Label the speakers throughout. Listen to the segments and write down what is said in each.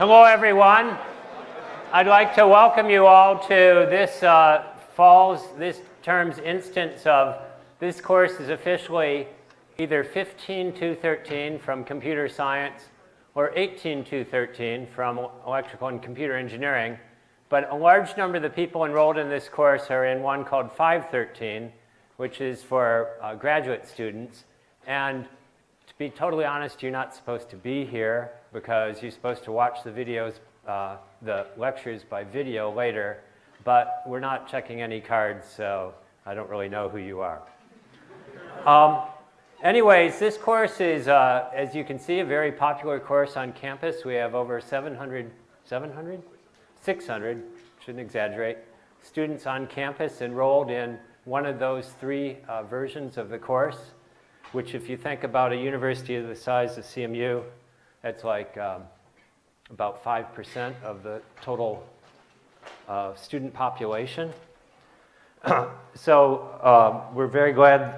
Speaker 1: Hello, everyone. I'd like to welcome you all to this uh, fall's, this term's instance of this course is officially either 15213 from computer science or 18213 from electrical and computer engineering. But a large number of the people enrolled in this course are in one called 513, which is for uh, graduate students. And to be totally honest, you're not supposed to be here because you're supposed to watch the videos, uh, the lectures by video later, but we're not checking any cards, so I don't really know who you are. Um, anyways, this course is, uh, as you can see, a very popular course on campus. We have over 700, 700? 600, shouldn't exaggerate, students on campus enrolled in one of those three uh, versions of the course, which if you think about a university of the size of CMU, that's like um, about 5% of the total uh, student population. so um, we're very glad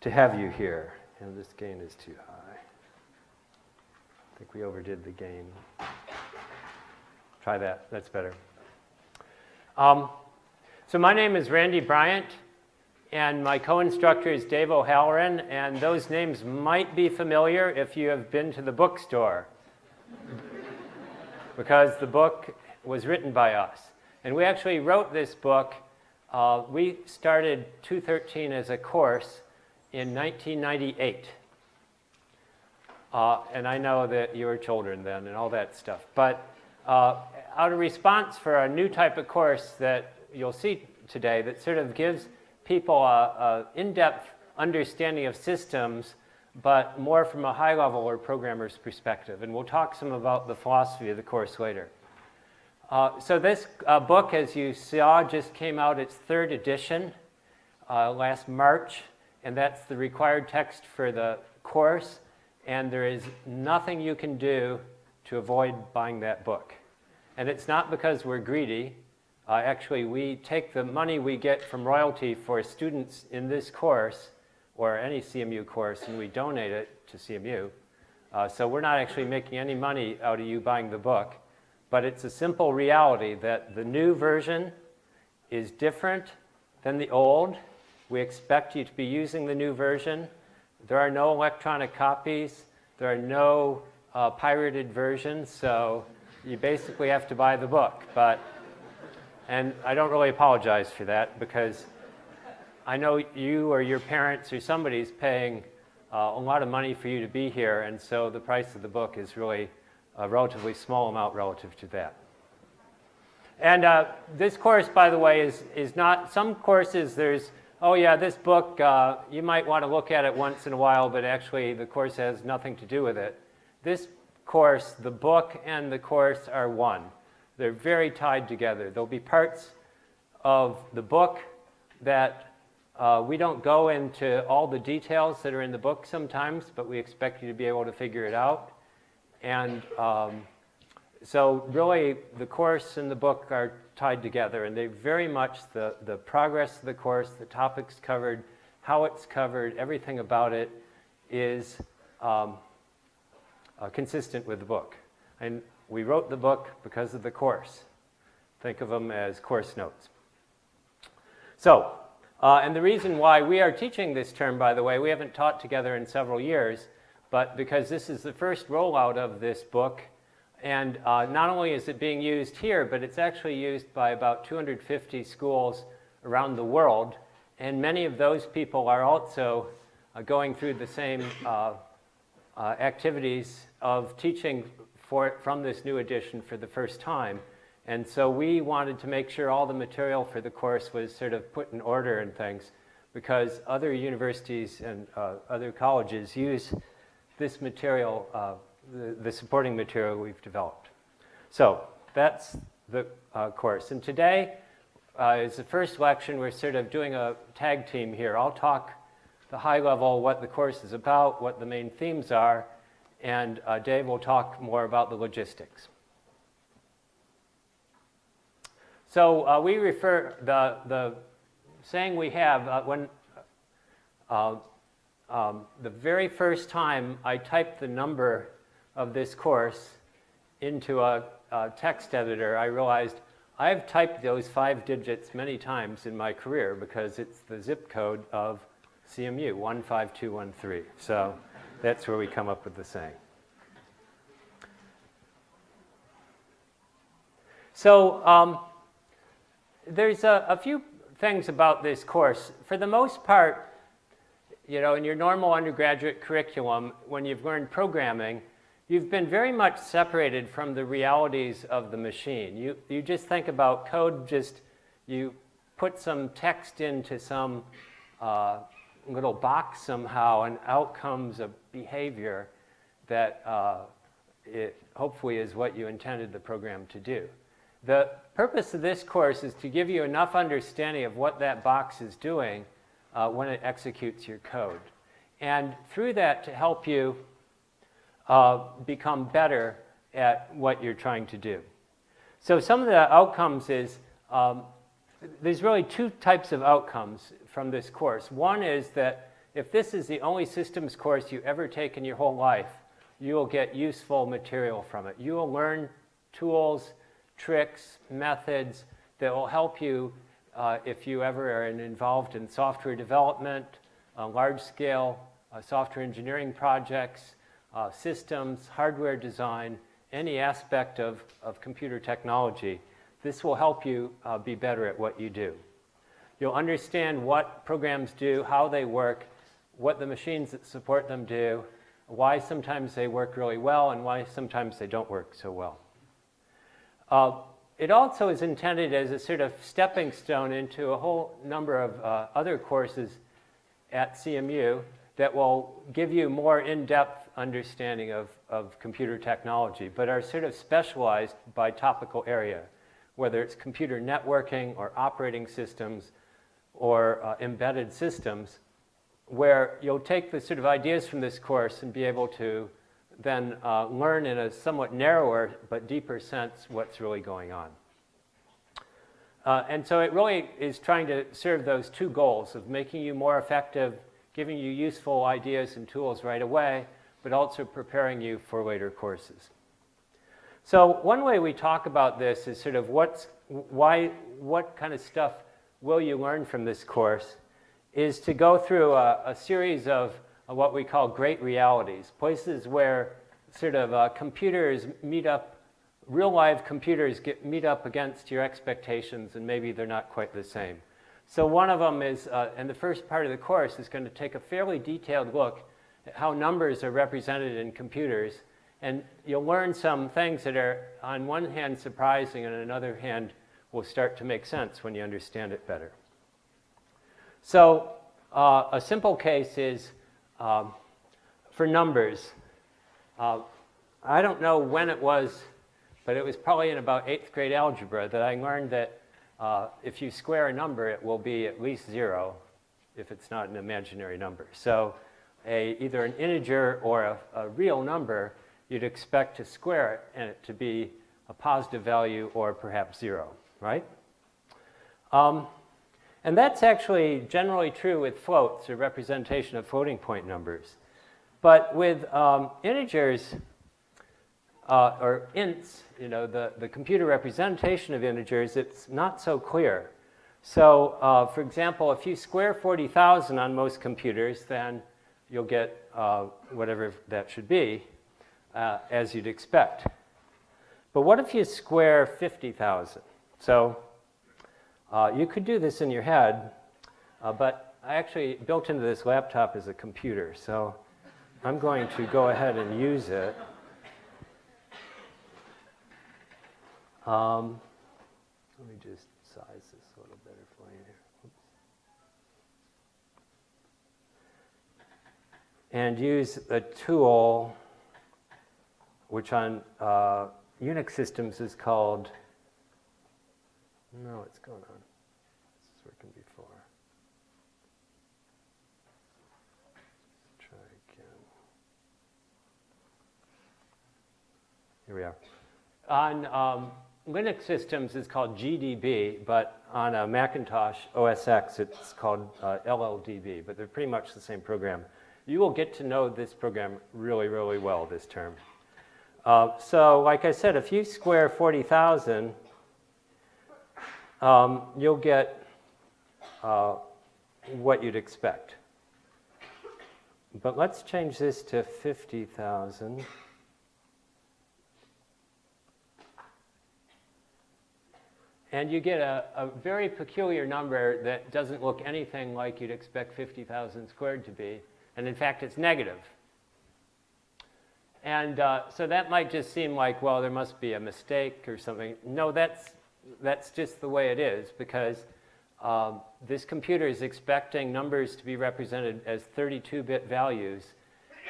Speaker 1: to have you here. And this gain is too high. I think we overdid the gain. Try that, that's better. Um, so my name is Randy Bryant. And my co-instructor is Dave O'Hallaron, and those names might be familiar if you have been to the bookstore, because the book was written by us. And we actually wrote this book. Uh, we started 213 as a course in 1998. Uh, and I know that you were children then and all that stuff. But uh, out of response for a new type of course that you'll see today that sort of gives people an in-depth understanding of systems, but more from a high level or programmer's perspective. And we'll talk some about the philosophy of the course later. Uh, so this uh, book, as you saw, just came out its third edition uh, last March, and that's the required text for the course. And there is nothing you can do to avoid buying that book. And it's not because we're greedy. Uh, actually, we take the money we get from royalty for students in this course, or any CMU course, and we donate it to CMU. Uh, so we're not actually making any money out of you buying the book, but it's a simple reality that the new version is different than the old. We expect you to be using the new version. There are no electronic copies. There are no uh, pirated versions, so you basically have to buy the book. But and I don't really apologize for that because I know you or your parents or somebody's paying uh, a lot of money for you to be here, and so the price of the book is really a relatively small amount relative to that. And uh, this course, by the way, is, is not, some courses there's, oh yeah, this book, uh, you might want to look at it once in a while, but actually the course has nothing to do with it. This course, the book and the course are one. They're very tied together. There'll be parts of the book that uh, we don't go into all the details that are in the book sometimes, but we expect you to be able to figure it out. And um, so really the course and the book are tied together and they very much, the, the progress of the course, the topics covered, how it's covered, everything about it is um, uh, consistent with the book. And we wrote the book because of the course. Think of them as course notes. So, uh, and the reason why we are teaching this term, by the way, we haven't taught together in several years, but because this is the first rollout of this book, and uh, not only is it being used here, but it's actually used by about 250 schools around the world, and many of those people are also uh, going through the same uh, uh, activities of teaching for, from this new edition for the first time. And so we wanted to make sure all the material for the course was sort of put in order and things because other universities and uh, other colleges use this material, uh, the, the, supporting material we've developed. So that's the uh, course. And today uh, is the first lecture. We're sort of doing a tag team here. I'll talk the high level, what the course is about, what the main themes are, and uh, Dave will talk more about the logistics. So uh, we refer, the, the saying we have, uh, when uh, um, the very first time I typed the number of this course into a, a text editor, I realized I've typed those five digits many times in my career because it's the zip code of CMU, 15213. So that's where we come up with the saying. So um, there's a, a, few things about this course. For the most part, you know, in your normal undergraduate curriculum, when you've learned programming, you've been very much separated from the realities of the machine. You, you just think about code, just you put some text into some uh, little box somehow, and out comes a behavior that uh, it hopefully is what you intended the program to do. The purpose of this course is to give you enough understanding of what that box is doing uh, when it executes your code. And through that to help you uh, become better at what you're trying to do. So some of the outcomes is, um, there's really two types of outcomes from this course. One is that if this is the only systems course you ever take in your whole life, you will get useful material from it. You will learn tools, tricks, methods that will help you uh, if you ever are involved in software development, uh, large-scale uh, software engineering projects, uh, systems, hardware design, any aspect of, of computer technology. This will help you uh, be better at what you do. You'll understand what programs do, how they work, what the machines that support them do, why sometimes they work really well, and why sometimes they don't work so well. Uh, it also is intended as a sort of stepping stone into a whole number of uh, other courses at CMU that will give you more in-depth understanding of, of computer technology, but are sort of specialized by topical area, whether it's computer networking or operating systems or uh, embedded systems, where you'll take the sort of ideas from this course and be able to then uh, learn in a somewhat narrower but deeper sense what's really going on. Uh, and so it really is trying to serve those two goals of making you more effective, giving you useful ideas and tools right away, but also preparing you for later courses. So one way we talk about this is sort of what's, why, what kind of stuff will you learn from this course is to go through a, a series of of what we call great realities, places where sort of uh, computers meet up, real live computers get, meet up against your expectations and maybe they're not quite the same. So one of them is, uh, and the first part of the course is going to take a fairly detailed look at how numbers are represented in computers. And you'll learn some things that are, on one hand, surprising, and on another hand, will start to make sense when you understand it better. So uh, a simple case is um, for numbers, uh, I don't know when it was, but it was probably in about eighth grade algebra that I learned that uh, if you square a number, it will be at least zero if it's not an imaginary number. So a, either an integer or a, a real number, you'd expect to square it and it to be a positive value or perhaps zero, right? Um, and that's actually generally true with floats, or representation of floating point numbers. But with um, integers, uh, or ints, you know, the, the computer representation of integers, it's not so clear. So, uh, for example, if you square 40,000 on most computers, then you'll get uh, whatever that should be, uh, as you'd expect. But what if you square 50,000? So uh, you could do this in your head, uh, but I actually built into this laptop is a computer, so I'm going to go ahead and use it. Um, let me just size this a little better for you here. Oops. And use a tool which on uh, Unix systems is called no, it's going on. This is working before. Try again. Here we are. On um, Linux systems, it's called GDB, but on a Macintosh OS X, it's called uh, LLDB, but they're pretty much the same program. You will get to know this program really, really well this term. Uh, so like I said, if you square 40,000, um, you'll get uh, what you'd expect. But let's change this to 50,000. And you get a, a, very peculiar number that doesn't look anything like you'd expect 50,000 squared to be. And in fact, it's negative. And uh, so that might just seem like, well, there must be a mistake or something. No, that's, that's just the way it is because um, this computer is expecting numbers to be represented as 32-bit values.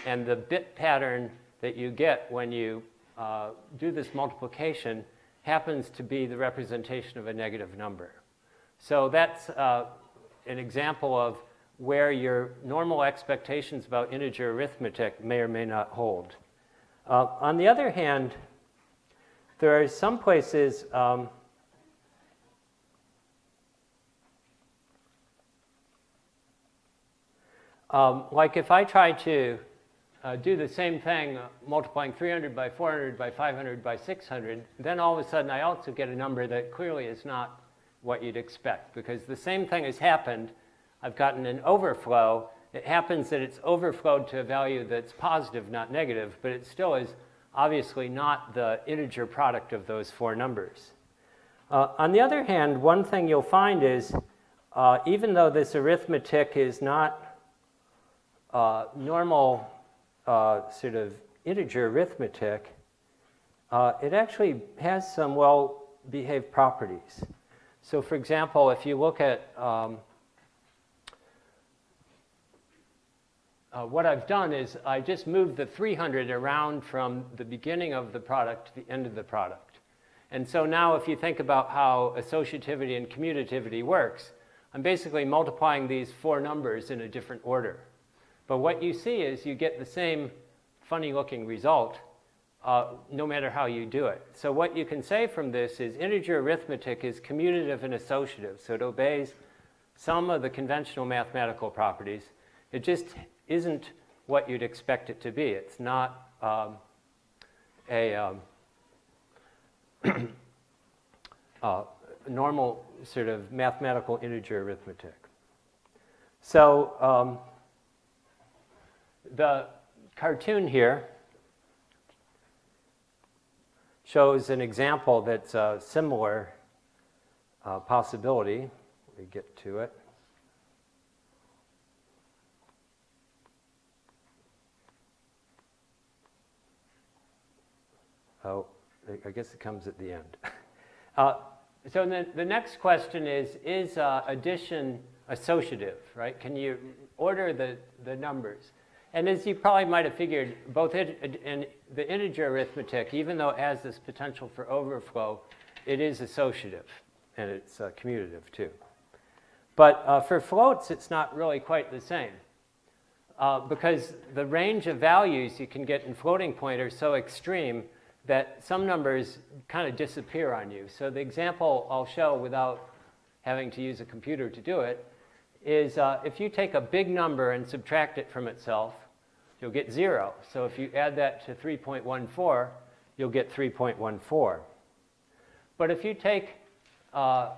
Speaker 1: And the bit pattern that you get when you uh, do this multiplication happens to be the representation of a negative number. So that's uh, an example of where your normal expectations about integer arithmetic may or may not hold. Uh, on the other hand, there are some places um, um, like if I try to uh, do the same thing, uh, multiplying 300 by 400 by 500 by 600, then all of a sudden I also get a number that clearly is not what you'd expect because the same thing has happened. I've gotten an overflow. It happens that it's overflowed to a value that's positive, not negative, but it still is obviously not the integer product of those four numbers. Uh, on the other hand, one thing you'll find is uh, even though this arithmetic is not uh, normal uh, sort of integer arithmetic, uh, it actually has some well-behaved properties. So for example, if you look at um, uh, what I've done is I just moved the 300 around from the beginning of the product to the end of the product. And so now if you think about how associativity and commutativity works, I'm basically multiplying these four numbers in a different order. But what you see is you get the same funny looking result uh, no matter how you do it. So what you can say from this is integer arithmetic is commutative and associative. So it obeys some of the conventional mathematical properties. It just isn't what you'd expect it to be. It's not um, a um, uh, normal sort of mathematical integer arithmetic. So um, the cartoon here shows an example that's a similar uh, possibility. We get to it. Oh, I guess it comes at the end. Uh, so then the next question is, is uh, addition associative, right? Can you order the, the numbers? And as you probably might have figured, both it, in the integer arithmetic, even though it has this potential for overflow, it is associative, and it's uh, commutative too. But uh, for floats, it's not really quite the same. Uh, because the range of values you can get in floating point are so extreme that some numbers kind of disappear on you. So the example I'll show without having to use a computer to do it is uh, if you take a big number and subtract it from itself, you'll get 0. So if you add that to 3.14, you'll get 3.14. But if you take uh,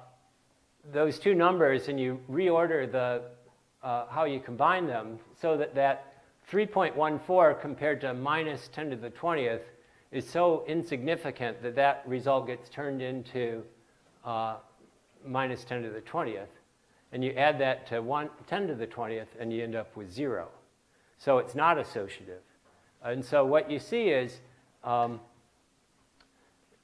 Speaker 1: those two numbers and you reorder the, uh, how you combine them so that that 3.14 compared to minus 10 to the 20th is so insignificant that that result gets turned into uh, minus 10 to the 20th, and you add that to one, 10 to the 20th, and you end up with 0. So it's not associative. And so what you see is um,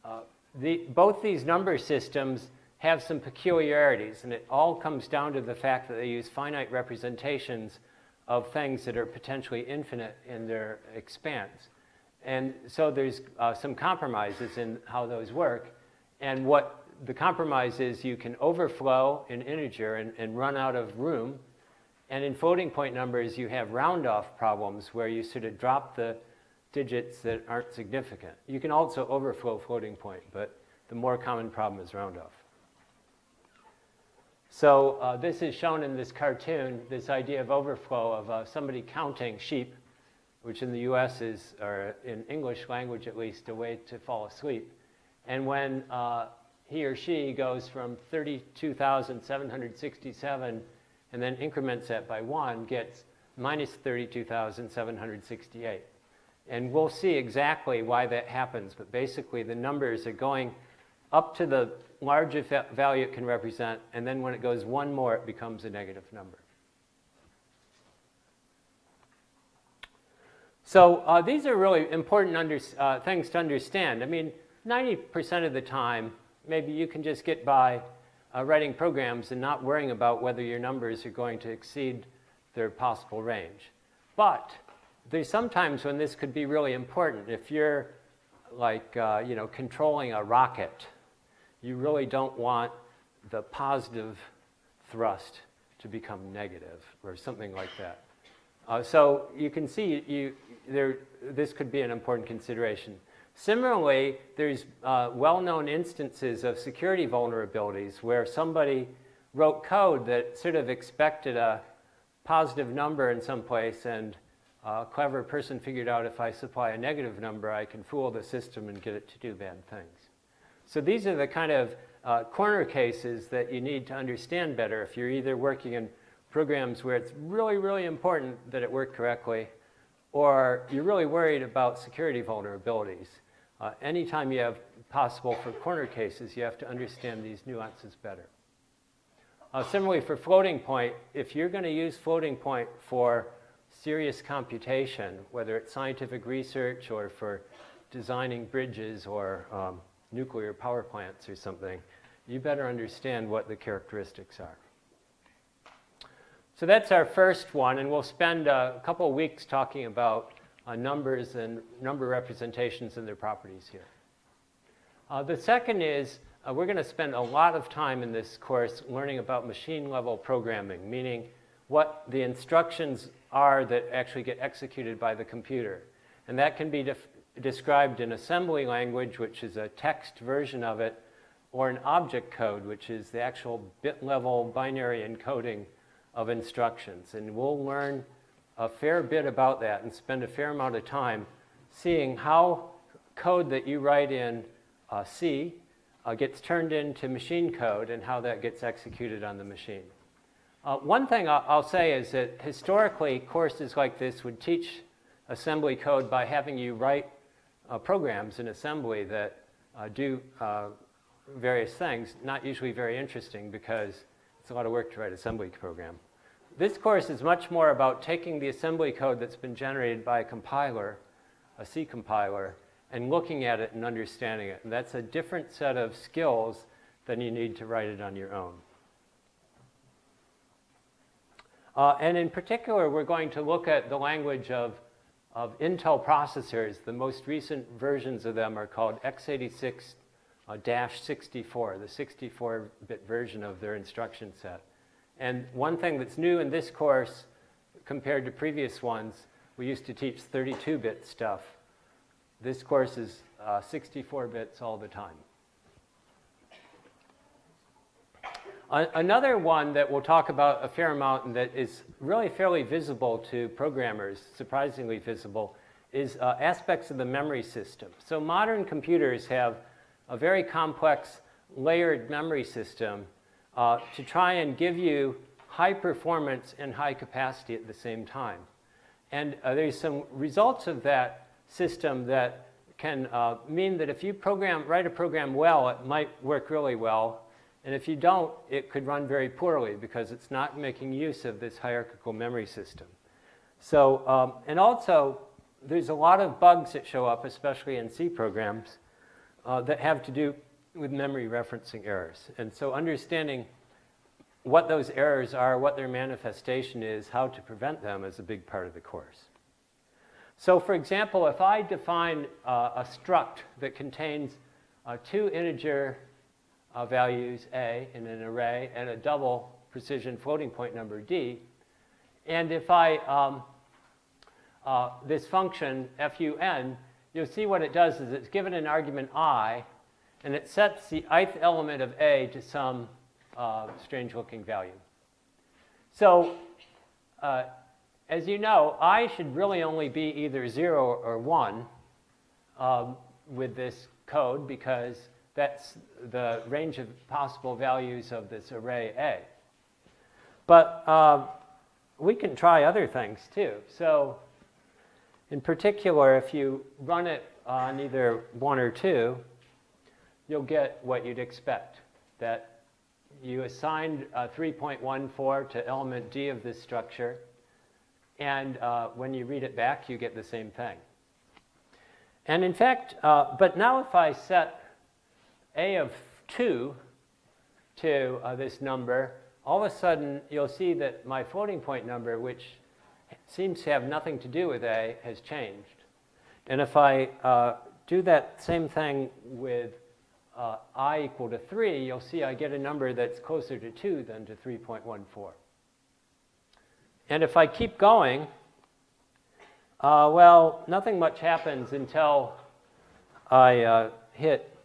Speaker 1: uh, the, both these number systems have some peculiarities, and it all comes down to the fact that they use finite representations of things that are potentially infinite in their expanse. And so there's uh, some compromises in how those work. And what the compromise is you can overflow an integer and, and run out of room. And in floating point numbers, you have round off problems where you sort of drop the digits that aren't significant. You can also overflow floating point, but the more common problem is round off. So uh, this is shown in this cartoon, this idea of overflow of uh, somebody counting sheep which in the US is, or in English language at least, a way to fall asleep. And when uh, he or she goes from 32,767 and then increments that by one, gets minus 32,768. And we'll see exactly why that happens, but basically the numbers are going up to the largest value it can represent, and then when it goes one more, it becomes a negative number. So uh, these are really important uh, things to understand. I mean, 90% of the time, maybe you can just get by uh, writing programs and not worrying about whether your numbers are going to exceed their possible range. But there's sometimes when this could be really important. If you're like, uh, you know, controlling a rocket, you really don't want the positive thrust to become negative or something like that. Uh, so you can see you, there, this could be an important consideration. Similarly, there's uh, well-known instances of security vulnerabilities where somebody wrote code that sort of expected a positive number in some place and a clever person figured out if I supply a negative number, I can fool the system and get it to do bad things. So these are the kind of uh, corner cases that you need to understand better if you're either working in programs where it's really, really important that it work correctly, or you're really worried about security vulnerabilities. Uh, anytime you have possible for corner cases, you have to understand these nuances better. Uh, similarly, for floating point, if you're going to use floating point for serious computation, whether it's scientific research or for designing bridges or um, nuclear power plants or something, you better understand what the characteristics are. So that's our first one, and we'll spend a couple of weeks talking about uh, numbers and number representations and their properties here. Uh, the second is uh, we're going to spend a lot of time in this course learning about machine level programming, meaning what the instructions are that actually get executed by the computer. And that can be described in assembly language, which is a text version of it, or an object code, which is the actual bit level binary encoding of instructions. And we'll learn a fair bit about that and spend a fair amount of time seeing how code that you write in uh, C uh, gets turned into machine code and how that gets executed on the machine. Uh, one thing I'll, I'll say is that historically, courses like this would teach assembly code by having you write uh, programs in assembly that uh, do uh, various things, not usually very interesting because it's a lot of work to write assembly program. This course is much more about taking the assembly code that's been generated by a compiler, a C compiler, and looking at it and understanding it. And that's a different set of skills than you need to write it on your own. Uh, and in particular, we're going to look at the language of, of Intel processors. The most recent versions of them are called x86-64, uh, the 64-bit version of their instruction set. And one thing that's new in this course compared to previous ones, we used to teach 32-bit stuff. This course is uh, 64 bits all the time. another one that we'll talk about a fair amount and that is really fairly visible to programmers, surprisingly visible, is uh, aspects of the memory system. So modern computers have a very complex layered memory system uh, to try and give you high performance and high capacity at the same time. And uh, there's some results of that system that can uh, mean that if you program, write a program well, it might work really well. And if you don't, it could run very poorly because it's not making use of this hierarchical memory system. So, um, and also, there's a lot of bugs that show up, especially in C programs, uh, that have to do with memory referencing errors. And so understanding what those errors are, what their manifestation is, how to prevent them is a big part of the course. So for example, if I define uh, a struct that contains uh, two integer uh, values a in an array and a double precision floating point number d, and if I, um, uh, this function fun, you'll see what it does is it's given an argument i, and it sets the ith element of A to some uh, strange looking value. So uh, as you know, I should really only be either 0 or 1 um, with this code because that's the range of possible values of this array A. But um, we can try other things too. So in particular, if you run it on either 1 or 2, you'll get what you'd expect, that you assigned 3.14 to element D of this structure, and uh, when you read it back, you get the same thing. And in fact, uh, but now if I set A of 2 to uh, this number, all of a sudden you'll see that my floating point number, which seems to have nothing to do with A, has changed. And if I uh, do that same thing with uh, i equal to 3, you'll see I get a number that's closer to 2 than to 3.14. And if I keep going, uh, well, nothing much happens until I uh, hit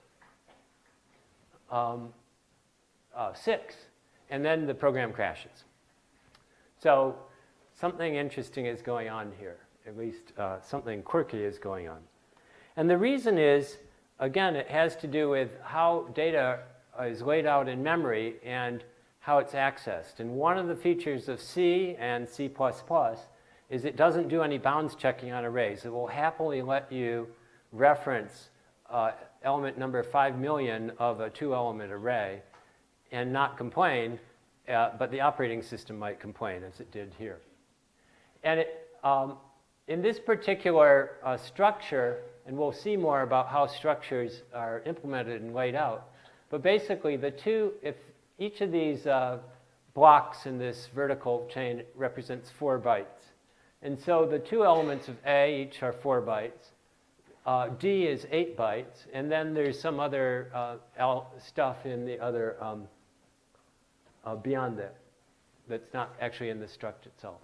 Speaker 1: um, uh, 6, and then the program crashes. So something interesting is going on here, at least uh, something quirky is going on. And the reason is, again, it has to do with how data is laid out in memory and how it's accessed. And one of the features of C and C++ is it doesn't do any bounds checking on arrays. It will happily let you reference uh, element number 5 million of a two-element array and not complain, uh, but the operating system might complain, as it did here. And it, um, in this particular uh, structure, and we'll see more about how structures are implemented and laid out, but basically the two, if each of these uh, blocks in this vertical chain represents four bytes. And so the two elements of A each are four bytes. Uh, D is eight bytes. And then there's some other uh, stuff in the other um, uh, beyond that that's not actually in the struct itself.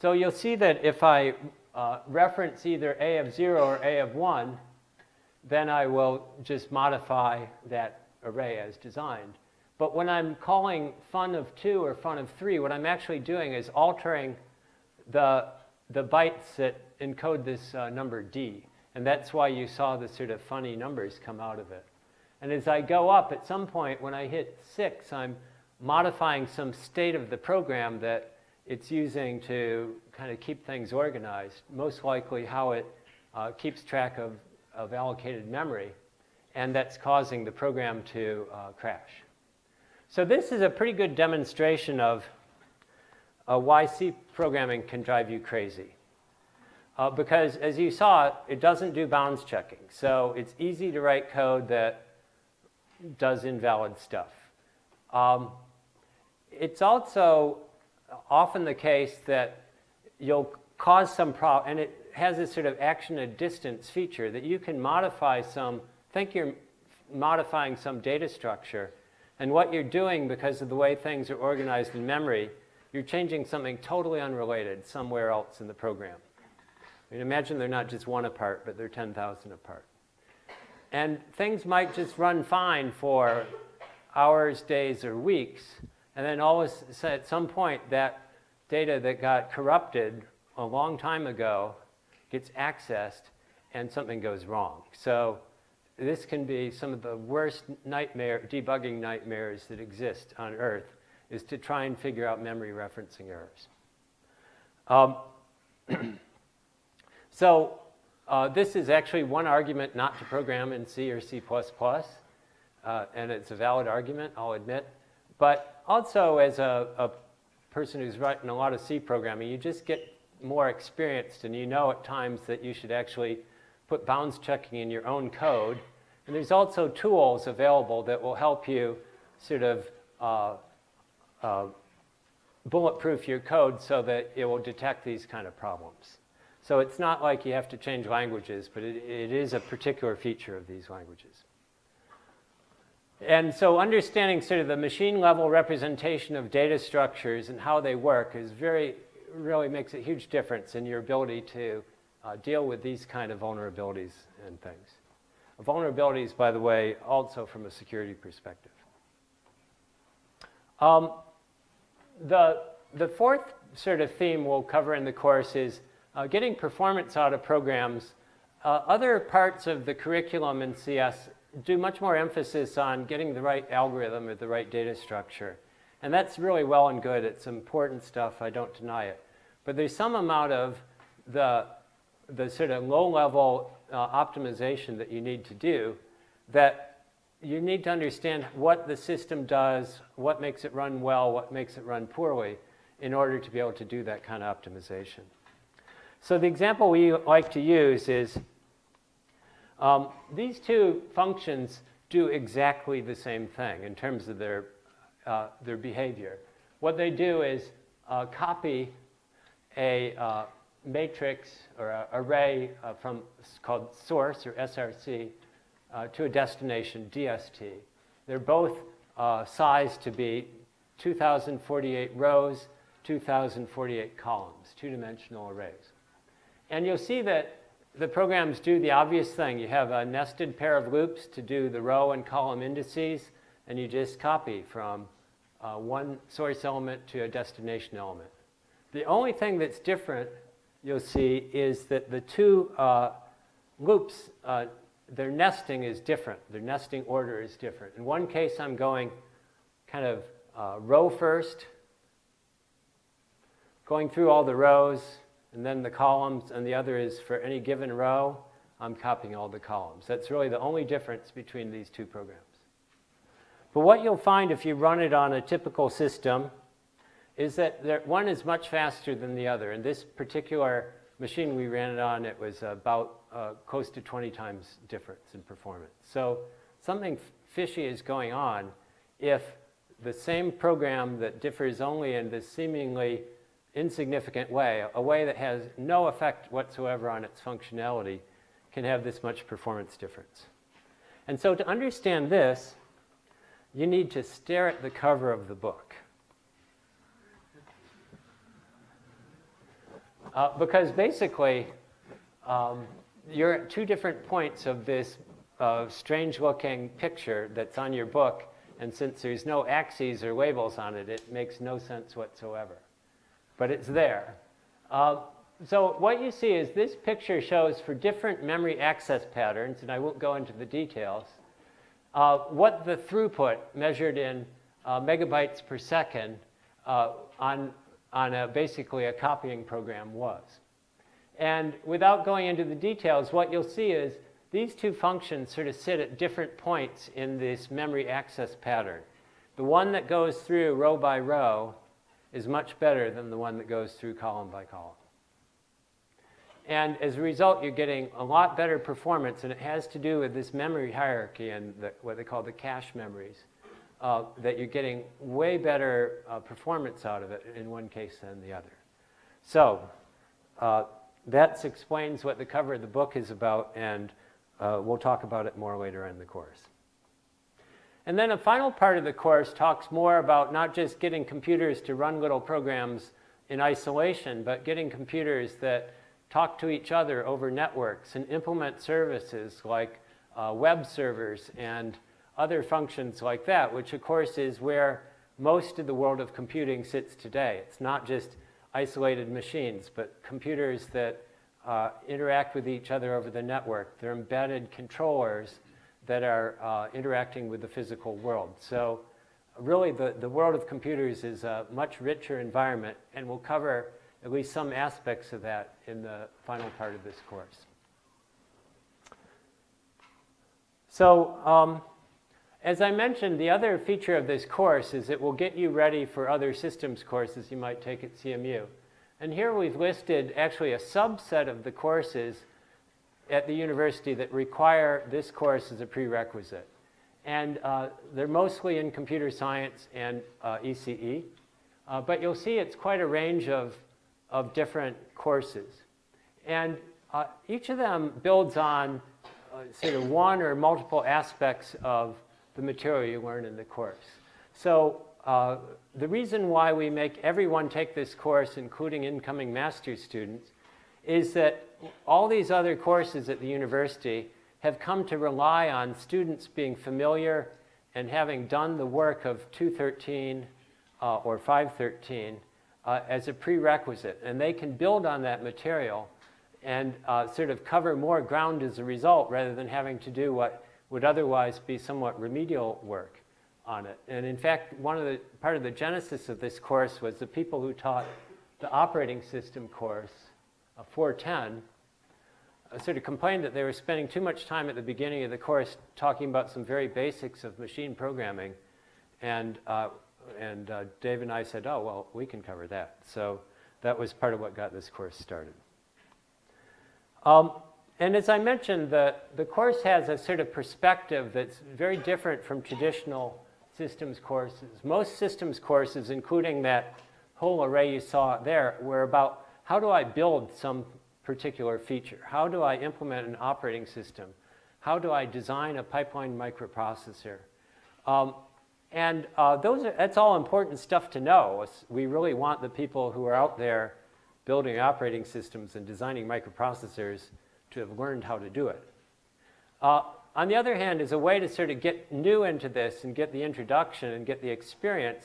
Speaker 1: So you'll see that if I uh, reference either A of 0 or A of 1, then I will just modify that array as designed. But when I'm calling fun of 2 or fun of 3, what I'm actually doing is altering the, the bytes that encode this uh, number d. And that's why you saw the sort of funny numbers come out of it. And as I go up, at some point when I hit 6, I'm modifying some state of the program that it's using to kind of keep things organized, most likely how it uh, keeps track of, of allocated memory and that's causing the program to uh, crash. So this is a pretty good demonstration of uh, why C programming can drive you crazy. Uh, because as you saw, it doesn't do bounds checking. So it's easy to write code that does invalid stuff. Um, it's also often the case that you'll cause some problem, and it has this sort of action at distance feature that you can modify some think you're modifying some data structure, and what you're doing because of the way things are organized in memory, you're changing something totally unrelated somewhere else in the program. I mean, imagine they're not just one apart, but they're 10,000 apart. And things might just run fine for hours, days, or weeks, and then all of a sudden, at some point, that data that got corrupted a long time ago gets accessed, and something goes wrong. So this can be some of the worst nightmare, debugging nightmares that exist on Earth, is to try and figure out memory referencing errors. Um, so uh, this is actually one argument not to program in C or C++, uh, and it's a valid argument, I'll admit. But also as a, a person who's writing a lot of C programming, you just get more experienced and you know at times that you should actually put bounds checking in your own code. And there's also tools available that will help you sort of uh, uh, bulletproof your code so that it will detect these kind of problems. So it's not like you have to change languages, but it, it is a particular feature of these languages. And so understanding sort of the machine level representation of data structures and how they work is very, really makes a huge difference in your ability to uh, deal with these kind of vulnerabilities and things. Vulnerabilities, by the way, also from a security perspective. Um, the, the fourth sort of theme we'll cover in the course is uh, getting performance out of programs. Uh, other parts of the curriculum in CS do much more emphasis on getting the right algorithm or the right data structure. And that's really well and good. It's important stuff. I don't deny it. But there's some amount of the, the sort of low-level uh, optimization that you need to do that you need to understand what the system does, what makes it run well, what makes it run poorly, in order to be able to do that kind of optimization. So the example we like to use is um, these two functions do exactly the same thing in terms of their, uh, their behavior. What they do is uh, copy a uh, matrix or a array uh, from called source or SRC uh, to a destination DST. They're both uh, sized to be 2048 rows, 2048 columns, two-dimensional arrays. And you'll see that the programs do the obvious thing. You have a nested pair of loops to do the row and column indices, and you just copy from uh, one source element to a destination element. The only thing that's different, you'll see, is that the two uh, loops, uh, their nesting is different. Their nesting order is different. In one case, I'm going kind of uh, row first, going through all the rows, and then the columns, and the other is for any given row, I'm copying all the columns. That's really the only difference between these two programs. But what you'll find if you run it on a typical system is that there, one is much faster than the other. In this particular machine we ran it on, it was about uh, close to 20 times difference in performance. So something fishy is going on if the same program that differs only in this seemingly insignificant way, a way that has no effect whatsoever on its functionality, can have this much performance difference. And so to understand this, you need to stare at the cover of the book. Uh, because basically, um, you're at two different points of this uh, strange looking picture that's on your book, and since there's no axes or labels on it, it makes no sense whatsoever but it's there. Uh, so what you see is this picture shows for different memory access patterns, and I won't go into the details, uh, what the throughput measured in uh, megabytes per second uh, on, on a, basically a copying program was. And without going into the details, what you'll see is these two functions sort of sit at different points in this memory access pattern. The one that goes through row by row is much better than the one that goes through column by column. And as a result, you're getting a lot better performance, and it has to do with this memory hierarchy and the, what they call the cache memories, uh, that you're getting way better uh, performance out of it in one case than the other. So uh, that explains what the cover of the book is about, and uh, we'll talk about it more later in the course. And then a final part of the course talks more about not just getting computers to run little programs in isolation, but getting computers that talk to each other over networks and implement services like uh, web servers and other functions like that, which of course is where most of the world of computing sits today. It's not just isolated machines, but computers that uh, interact with each other over the network. They're embedded controllers that are uh, interacting with the physical world. So really the, the world of computers is a much richer environment and we'll cover at least some aspects of that in the final part of this course. So um, as I mentioned, the other feature of this course is it will get you ready for other systems courses you might take at CMU. And here we've listed actually a subset of the courses at the university that require this course as a prerequisite. And uh, they're mostly in computer science and uh, ECE. Uh, but you'll see it's quite a range of, of different courses. And uh, each of them builds on uh, sort of one or multiple aspects of the material you learn in the course. So uh, the reason why we make everyone take this course, including incoming master's students, is that all these other courses at the university have come to rely on students being familiar and having done the work of 213 uh, or 513 uh, as a prerequisite. And they can build on that material and uh, sort of cover more ground as a result rather than having to do what would otherwise be somewhat remedial work on it. And in fact, one of the part of the genesis of this course was the people who taught the operating system course, uh, 410, uh, sort of complained that they were spending too much time at the beginning of the course talking about some very basics of machine programming. And, uh, and uh, Dave and I said, oh, well, we can cover that. So that was part of what got this course started. Um, and as I mentioned, the, the course has a sort of perspective that's very different from traditional systems courses. Most systems courses, including that whole array you saw there, were about how do I build some particular feature? How do I implement an operating system? How do I design a pipeline microprocessor? Um, and uh, those are, that's all important stuff to know. We really want the people who are out there building operating systems and designing microprocessors to have learned how to do it. Uh, on the other hand, as a way to sort of get new into this and get the introduction and get the experience,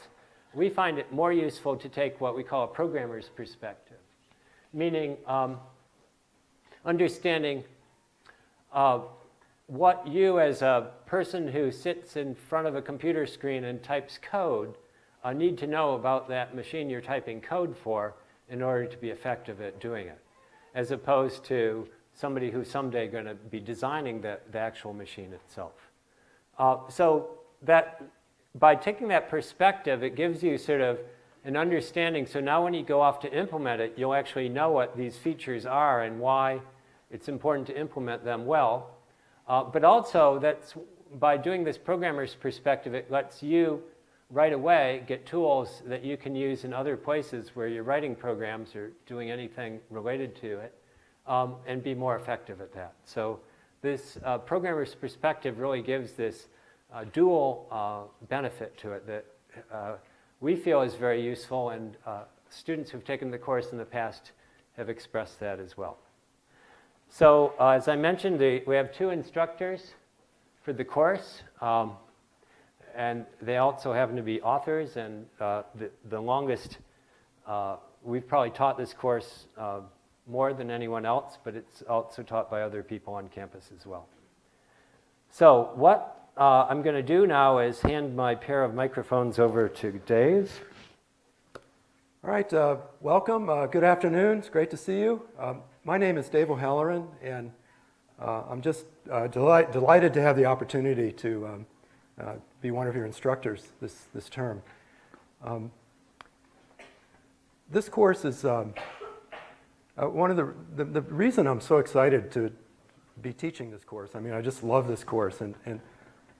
Speaker 1: we find it more useful to take what we call a programmer's perspective, meaning um, understanding uh, what you as a person who sits in front of a computer screen and types code uh, need to know about that machine you're typing code for in order to be effective at doing it, as opposed to somebody who's someday going to be designing the, the actual machine itself. Uh, so that by taking that perspective, it gives you sort of an understanding. So now when you go off to implement it, you'll actually know what these features are and why it's important to implement them well. Uh, but also, that's by doing this programmer's perspective, it lets you right away get tools that you can use in other places where you're writing programs or doing anything related to it um, and be more effective at that. So this uh, programmer's perspective really gives this uh, dual uh, benefit to it that uh, we feel is very useful and uh, students who've taken the course in the past have expressed that as well. So uh, as I mentioned, the, we have two instructors for the course. Um, and they also happen to be authors, and uh, the, the longest, uh, we've probably taught this course uh, more than anyone else, but it's also taught by other people on campus as well. So what uh, I'm going to do now is hand my pair of microphones over to Dave.
Speaker 2: All right, uh, welcome. Uh, good afternoon. It's great to see you. Um, my name is Dave O'Hallaron, and I'm just delight, delighted to have the opportunity to um, uh, be one of your instructors this, this term. Um, this course is um, uh, one of the, the, the, reason I'm so excited to be teaching this course. I mean, I just love this course. And, and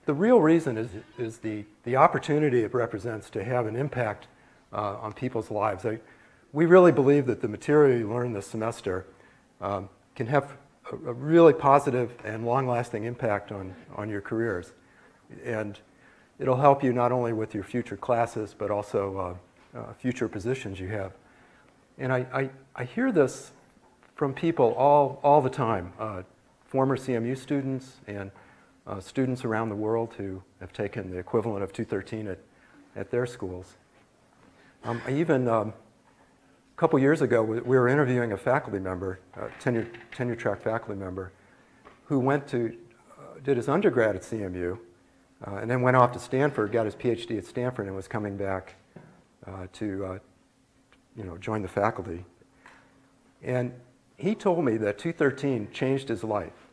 Speaker 2: the real reason is, is the, the opportunity it represents to have an impact uh, on people's lives. I, we really believe that the material you learn this semester um, can have a, a really positive and long-lasting impact on, on your careers. And it'll help you not only with your future classes, but also uh, uh, future positions you have. And I, I, I, hear this from people all, all the time, uh, former CMU students and uh, students around the world who have taken the equivalent of 213 at, at their schools. Um, I even, um, a couple years ago, we were interviewing a faculty member, a tenure, tenure track faculty member, who went to, uh, did his undergrad at CMU, uh, and then went off to Stanford, got his PhD at Stanford, and was coming back uh, to uh, you know, join the faculty. And he told me that 213 changed his life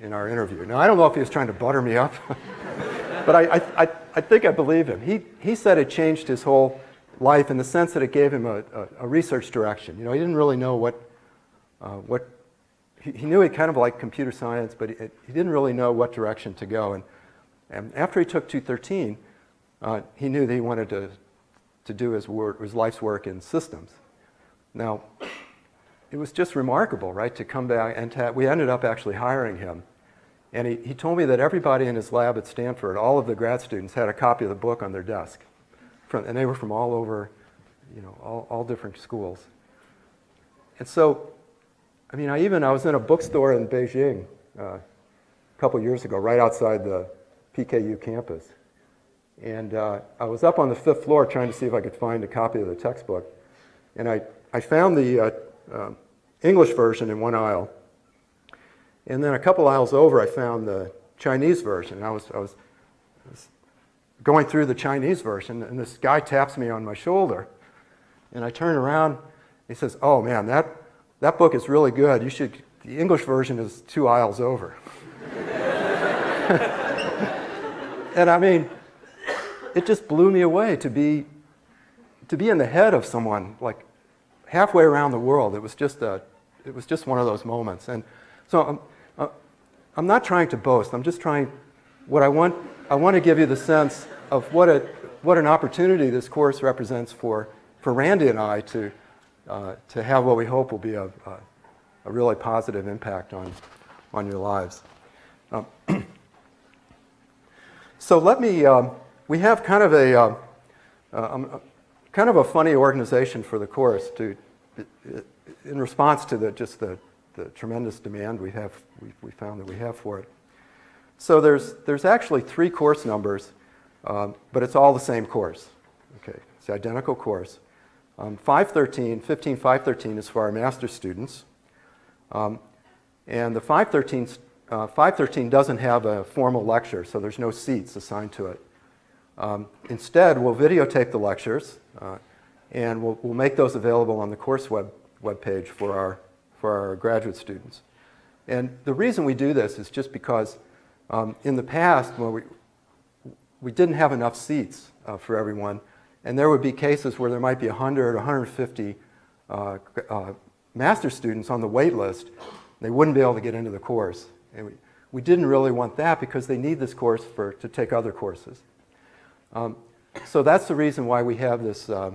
Speaker 2: in our interview. Now, I don't know if he was trying to butter me up, but I, I, I, think I believe him. He, he said it changed his whole life in the sense that it gave him a, a, a research direction. You know, he didn't really know what, uh, what he, he, knew he kind of liked computer science, but he, he didn't really know what direction to go. And and after he took 213, uh, he knew that he wanted to, to do his, work, his life's work in systems. Now, it was just remarkable, right, to come back and to, we ended up actually hiring him. And he, he told me that everybody in his lab at Stanford, all of the grad students, had a copy of the book on their desk. From, and they were from all over, you know, all, all different schools. And so, I mean, I even, I was in a bookstore in Beijing uh, a couple years ago, right outside the, PKU campus. And uh, I was up on the fifth floor trying to see if I could find a copy of the textbook. and I, I found the uh, uh, English version in one aisle. And then a couple aisles over, I found the Chinese version. I was, I was, I was going through the Chinese version, and this guy taps me on my shoulder. And I turn around, he says, Oh man, that, that book is really good. You should, the English version is two aisles over. and I mean, it just blew me away to be, to be in the head of someone like halfway around the world. It was just, a, it was just one of those moments. And so I'm, uh, I'm not trying to boast. I'm just trying, what I want, I want to give you the sense of what, a, what an opportunity this course represents for, for Randy and I to, uh, to have what we hope will be a, a, a really positive impact on, on your lives. Um, so let me, um, we have kind of a, uh, uh, um, kind of a funny organization for the course to, in response to the, just the, the tremendous demand we have, we, we found that we have for it. So there's, there's actually three course numbers, um, but it's all the same course. Okay, it's the identical course. Um, 513, 15 513 is for our master students. Um, and the 513, uh, 513 doesn't have a formal lecture, so there's no seats assigned to it. Um, instead, we'll videotape the lectures, uh, and we'll, we'll make those available on the course web, web page for our, for our graduate students. And the reason we do this is just because um, in the past, well, we, we didn't have enough seats uh, for everyone, and there would be cases where there might be 100 or 150 uh, uh, master students on the wait list. They wouldn't be able to get into the course. And we, we didn't really want that because they need this course for, to take other courses. Um, so that's the reason why we have this, uh,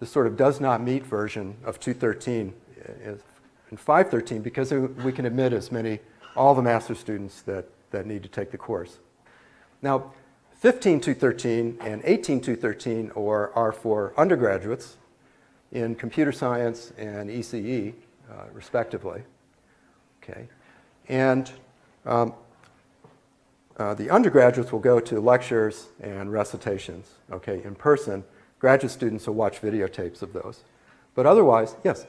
Speaker 2: this sort of does not meet version of 213 and 513 because we can admit as many, all the master students that, that need to take the course. Now, 15213 and 18213 or are for undergraduates in computer science and ECE, uh, respectively. Okay, and um, uh, the undergraduates will go to lectures and recitations. Okay, in person. Graduate students will watch videotapes of those. But otherwise, yes.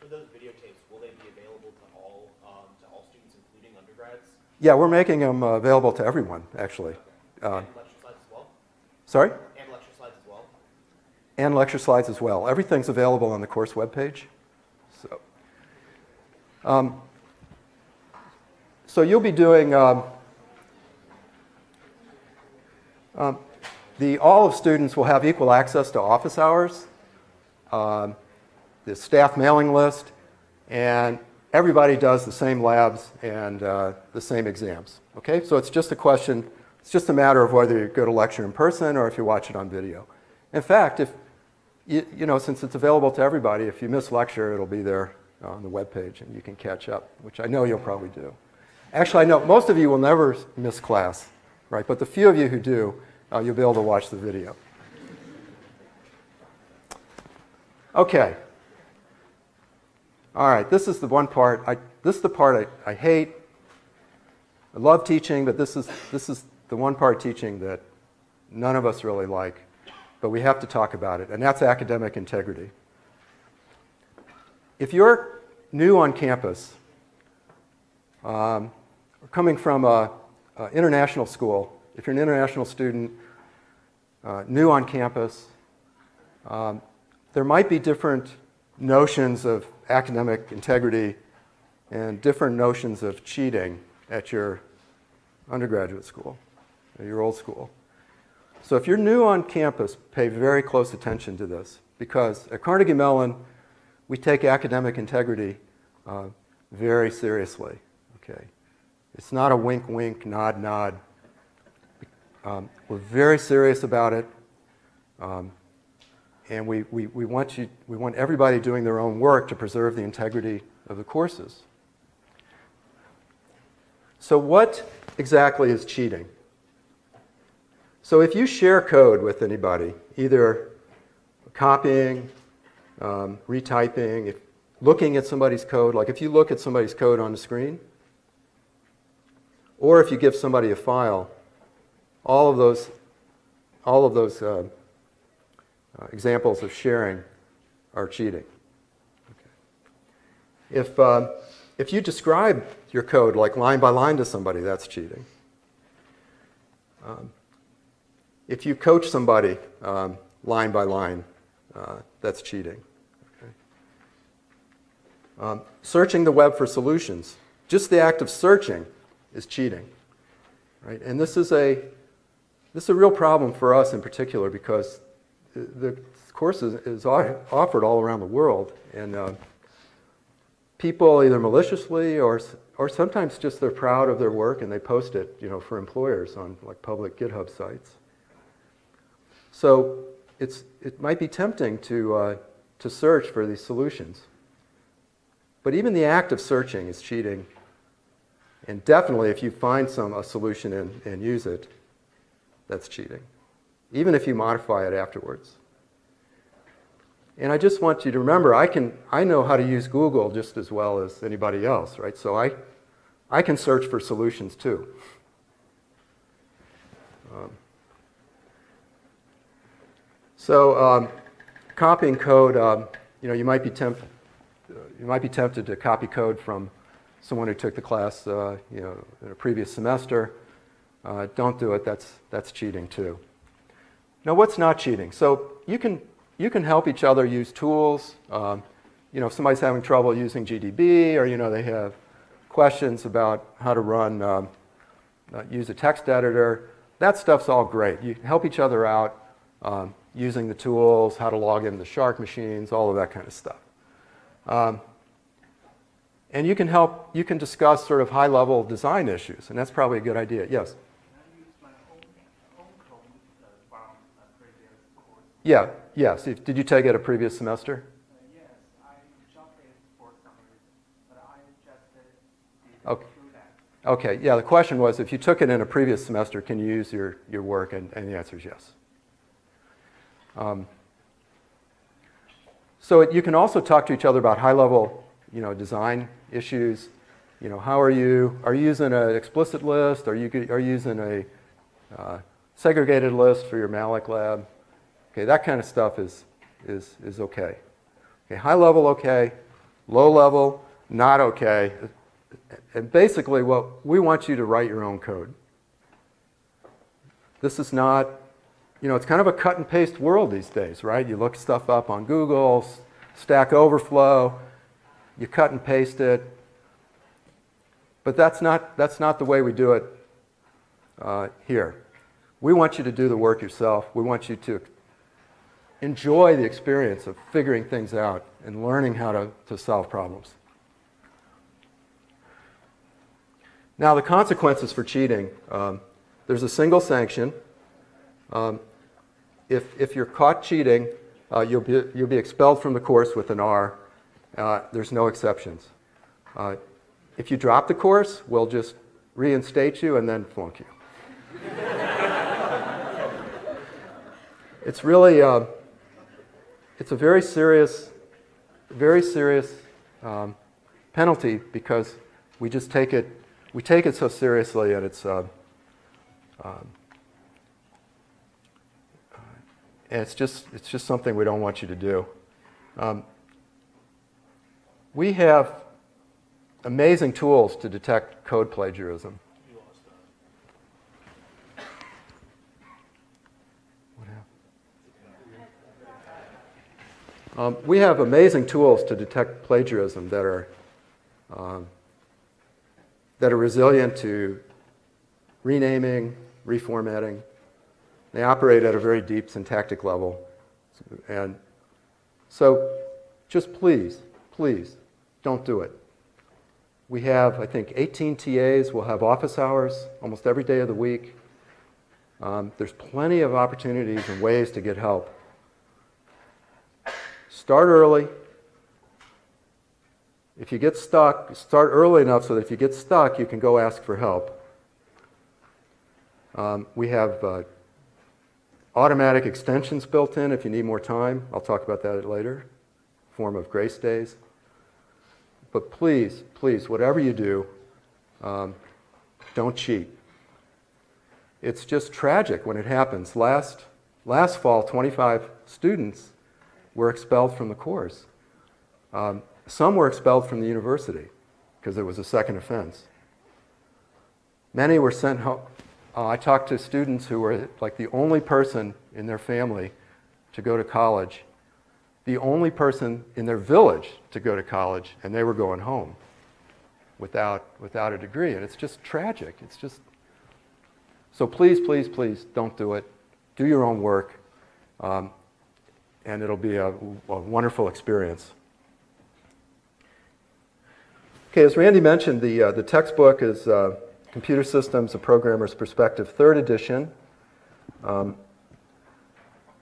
Speaker 3: For those videotapes, will they be available to all um, to all students, including undergrads?
Speaker 2: Yeah, we're making them uh, available to everyone, actually.
Speaker 3: Uh, and lecture slides as well?
Speaker 2: Sorry?
Speaker 3: And lecture slides as well?
Speaker 2: And lecture slides as well. Everything's available on the course webpage. So, um, so you'll be doing, um, um, the, all of students will have equal access to office hours, um, the staff mailing list, and everybody does the same labs and uh, the same exams. Okay, so it's just a question it's just a matter of whether you go to lecture in person or if you watch it on video. In fact, if you, you know, since it's available to everybody, if you miss lecture, it'll be there on the web page and you can catch up, which I know you'll probably do. Actually, I know most of you will never miss class, right? But the few of you who do, uh, you'll be able to watch the video. Okay. All right, this is the one part, I, this is the part I, I hate. I love teaching, but this is, this is the one part teaching that none of us really like, but we have to talk about it, and that's academic integrity. If you're new on campus, um, coming from an international school, if you're an international student, uh, new on campus, um, there might be different notions of academic integrity and different notions of cheating at your undergraduate school your old school. So if you're new on campus, pay very close attention to this because at Carnegie Mellon, we take academic integrity uh, very seriously. Okay, it's not a wink, wink, nod, nod. Um, we're very serious about it, um, and we, we, we, want you, we want everybody doing their own work to preserve the integrity of the courses. So, what exactly is cheating? So if you share code with anybody, either copying, um, retyping, if, looking at somebody's code, like if you look at somebody's code on the screen, or if you give somebody a file, all of those, all of those uh, uh, examples of sharing are cheating. If, um, if you describe your code like line by line to somebody, that's cheating. Um, if you coach somebody um, line by line, uh, that's cheating. Okay. Um, searching the web for solutions, just the act of searching is cheating. Right? And this is, a, this is a real problem for us in particular because the, course is, is offered all around the world. And uh, people either maliciously or, or sometimes just they're proud of their work and they post it you know, for employers on like public GitHub sites. So it's, it might be tempting to, uh, to search for these solutions. But even the act of searching is cheating. And definitely if you find some, a solution and, and use it, that's cheating. Even if you modify it afterwards. And I just want you to remember, I, can, I know how to use Google just as well as anybody else, right? So I, I can search for solutions too. Um, so um, copying code, um, you know, you might be tempted, you might be tempted to copy code from someone who took the class, uh, you know, in a previous semester. Uh, don't do it. That's that's cheating too. Now, what's not cheating? So you can you can help each other use tools. Um, you know, if somebody's having trouble using GDB, or you know, they have questions about how to run, um, uh, use a text editor. That stuff's all great. You help each other out um, using the tools, how to log into the Shark machines, all of that kind of stuff. And you can help, you can discuss sort of high level design issues, and that's probably a good idea. Yes? Yeah, yes. Did you take it a previous semester?
Speaker 4: Yes, I dropped it for some reason, but I just
Speaker 2: Okay. Okay, yeah, the question was if you took it in a previous semester, can you use your, your work? And, and the answer is yes. Um, so it, you can also talk to each other about high level you know, design issues. You know, how are you, are you using an explicit list? Are you, are you using a uh, segregated list for your Malloc lab? Okay, that kind of stuff is, is, is okay. Okay, high level, okay. Low level, not okay. And basically, what we want you to write your own code. This is not, you know, it's kind of a cut and paste world these days, right? You look stuff up on Google, Stack Overflow, you cut and paste it. But that's not, that's not the way we do it uh, here. We want you to do the work yourself. We want you to enjoy the experience of figuring things out and learning how to, to solve problems. Now, the consequences for cheating um, there's a single sanction. Um, if, if you're caught cheating, uh, you'll, be, you'll be expelled from the course with an R. Uh, there's no exceptions. Uh, if you drop the course, we'll just reinstate you and then flunk you. it's really, uh, it's a very serious, very serious um, penalty because we just take it, we take it so seriously and it's, uh, um, and it's just, it's just something we don't want you to do. Um, we have amazing tools to detect code plagiarism. Um, we have amazing tools to detect plagiarism that are, um, that are resilient to renaming, reformatting. They operate at a very deep syntactic level. And so just please, please, don't do it. We have, I think, 18 TAs. We'll have office hours almost every day of the week. Um, there's plenty of opportunities and ways to get help. Start early. If you get stuck, start early enough so that if you get stuck, you can go ask for help. Um, we have uh, automatic extensions built in if you need more time. I'll talk about that later, form of grace days. But please, please, whatever you do, um, don't cheat. It's just tragic when it happens. Last, last fall, 25 students were expelled from the course. Um, some were expelled from the university because it was a second offense. Many were sent home. Uh, I talked to students who were like the only person in their family to go to college, the only person in their village to go to college, and they were going home without, without a degree. And it's just tragic. It's just. So please, please, please don't do it. Do your own work, um, and it'll be a, a wonderful experience. Okay, as Randy mentioned, the, uh, the textbook is uh, Computer Systems, A Programmer's Perspective, third edition. Um,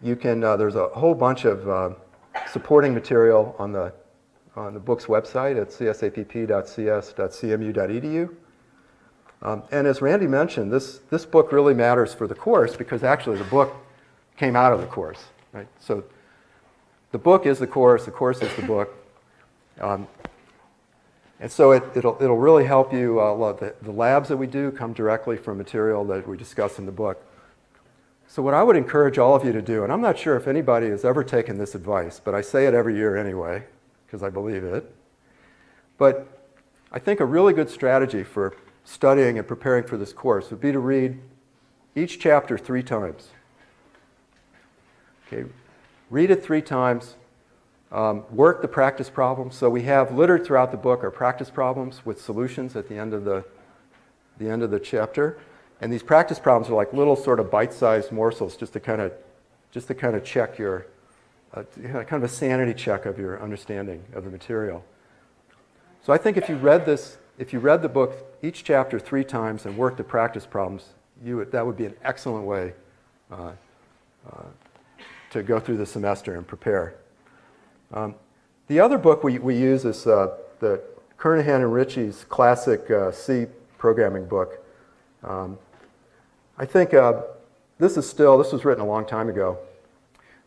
Speaker 2: you can, uh, there's a whole bunch of uh, supporting material on the, on the book's website at csapp.cs.cmu.edu. Um, and as Randy mentioned, this, this book really matters for the course because actually the book came out of the course. Right? So the book is the course, the course is the book. Um, and so it, will it'll really help you. Uh, the, the labs that we do come directly from material that we discuss in the book. So, what I would encourage all of you to do, and I'm not sure if anybody has ever taken this advice, but I say it every year anyway, because I believe it. But I think a really good strategy for studying and preparing for this course would be to read each chapter three times. Okay, read it three times, um, work the practice problems. So we have littered throughout the book our practice problems with solutions at the end of the, the end of the chapter. And these practice problems are like little sort of bite-sized morsels just to kind of just to kind of check your uh, kind of a sanity check of your understanding of the material. So I think if you read this, if you read the book each chapter three times and worked the practice problems, you would, that would be an excellent way uh, uh, to go through the semester and prepare. Um, the other book we, we use is uh, the Kernighan and Ritchie's classic uh, C programming book. Um, I think uh, this is still, this was written a long time ago.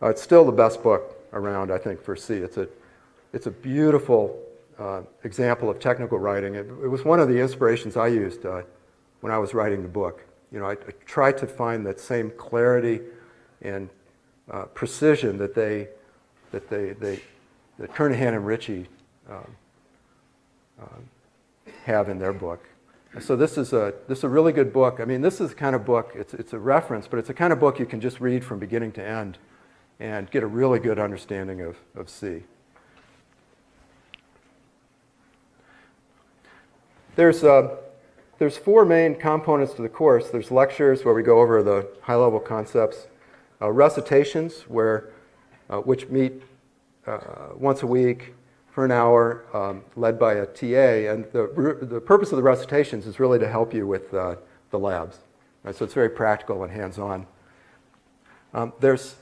Speaker 2: Uh, it's still the best book around, I think, for C. It's a, it's a beautiful uh, example of technical writing. It, it, was one of the inspirations I used uh, when I was writing the book. You know, I, I tried to find that same clarity and precision that they, that they, they, that Kernighan and Ritchie um, um, have in their book. So this is a this is a really good book. I mean, this is the kind of book. It's it's a reference, but it's a kind of book you can just read from beginning to end, and get a really good understanding of of C. There's uh, there's four main components to the course. There's lectures where we go over the high level concepts, uh, recitations where uh, which meet uh, once a week for an hour, um, led by a TA. And the, the purpose of the recitations is really to help you with uh, the labs. Right? So it's very practical and hands-on. Um, there's,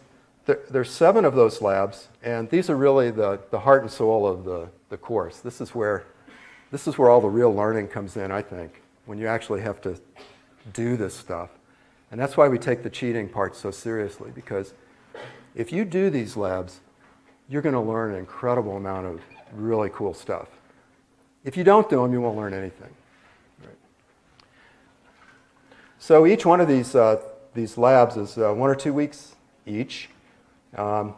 Speaker 2: there, there's seven of those labs, and these are really the, the heart and soul of the, the course. This is, where, this is where all the real learning comes in, I think, when you actually have to do this stuff. And that's why we take the cheating part so seriously, because if you do these labs, you're going to learn an incredible amount of really cool stuff. If you don't do them, you won't learn anything. Right. So each one of these, uh, these labs is uh, one or two weeks each um,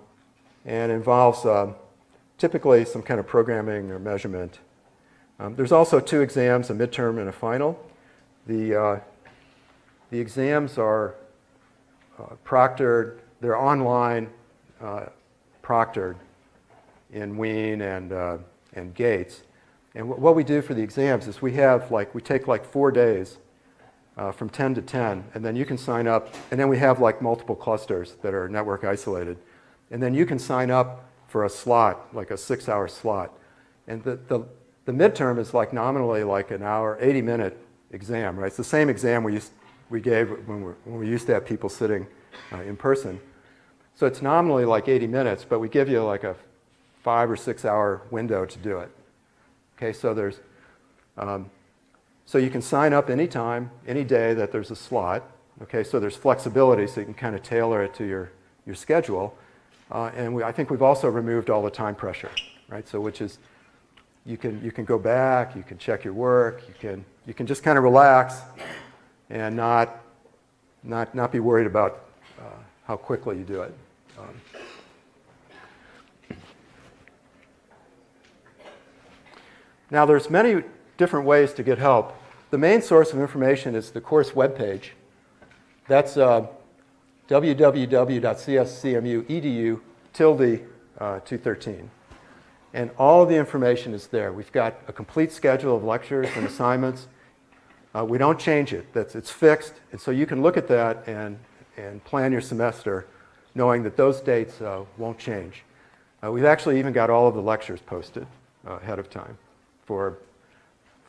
Speaker 2: and involves uh, typically some kind of programming or measurement. Um, there's also two exams, a midterm and a final. The, uh, the exams are uh, proctored, they're online uh, proctored in Wean and, uh, and Gates. And what we do for the exams is we have like, we take like four days uh, from 10 to 10, and then you can sign up, and then we have like multiple clusters that are network isolated. And then you can sign up for a slot, like a six hour slot. And the, the, the midterm is like nominally like an hour, 80 minute exam, right? It's the same exam we, used, we gave when, we when we used to have people sitting uh, in person. So it's nominally like 80 minutes, but we give you like a five or six hour window to do it. Okay, so there's, um, so you can sign up anytime, any day that there's a slot. Okay, so there's flexibility, so you can kind of tailor it to your, your schedule. Uh, and we, I think we've also removed all the time pressure, right? So which is, you can, you can go back, you can check your work, you can, you can just kind of relax and not, not, not be worried about uh, how quickly you do it. Um, Now, there's many different ways to get help. The main source of information is the course webpage. That's uh, www.cscmu.edu tilde uh, 213. And all of the information is there. We've got a complete schedule of lectures and assignments. Uh, we don't change it. That's, it's fixed. And so you can look at that and, and plan your semester knowing that those dates uh, won't change. Uh, we've actually even got all of the lectures posted uh, ahead of time for,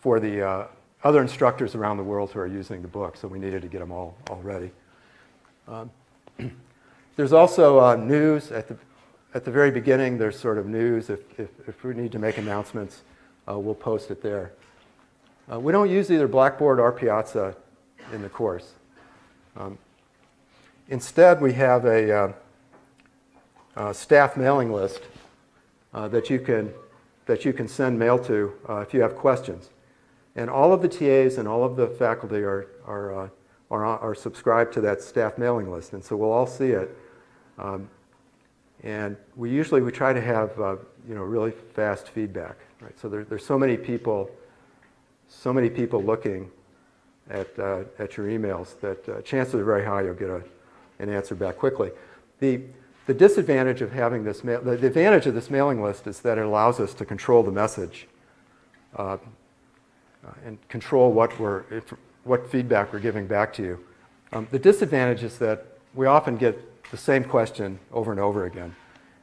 Speaker 2: for the uh, other instructors around the world who are using the book, so we needed to get them all, all ready. Um, there's also uh, news at the, at the very beginning. There's sort of news. If, if, if we need to make announcements, uh, we'll post it there. Uh, we don't use either Blackboard or Piazza in the course. Um, instead, we have a, uh, a staff mailing list uh, that, you can, that you can send mail to uh, if you have questions. And all of the TAs and all of the faculty are, are, uh, are, are subscribed to that staff mailing list, and so we'll all see it. Um, and we usually we try to have uh, you know really fast feedback, right? So there, there's so many people, so many people looking at uh, at your emails that uh, chances are very high you'll get a, an answer back quickly. The the disadvantage of having this the, advantage of this mailing list is that it allows us to control the message uh, and control what we're if, what feedback we're giving back to you. Um, the disadvantage is that we often get the same question over and over again.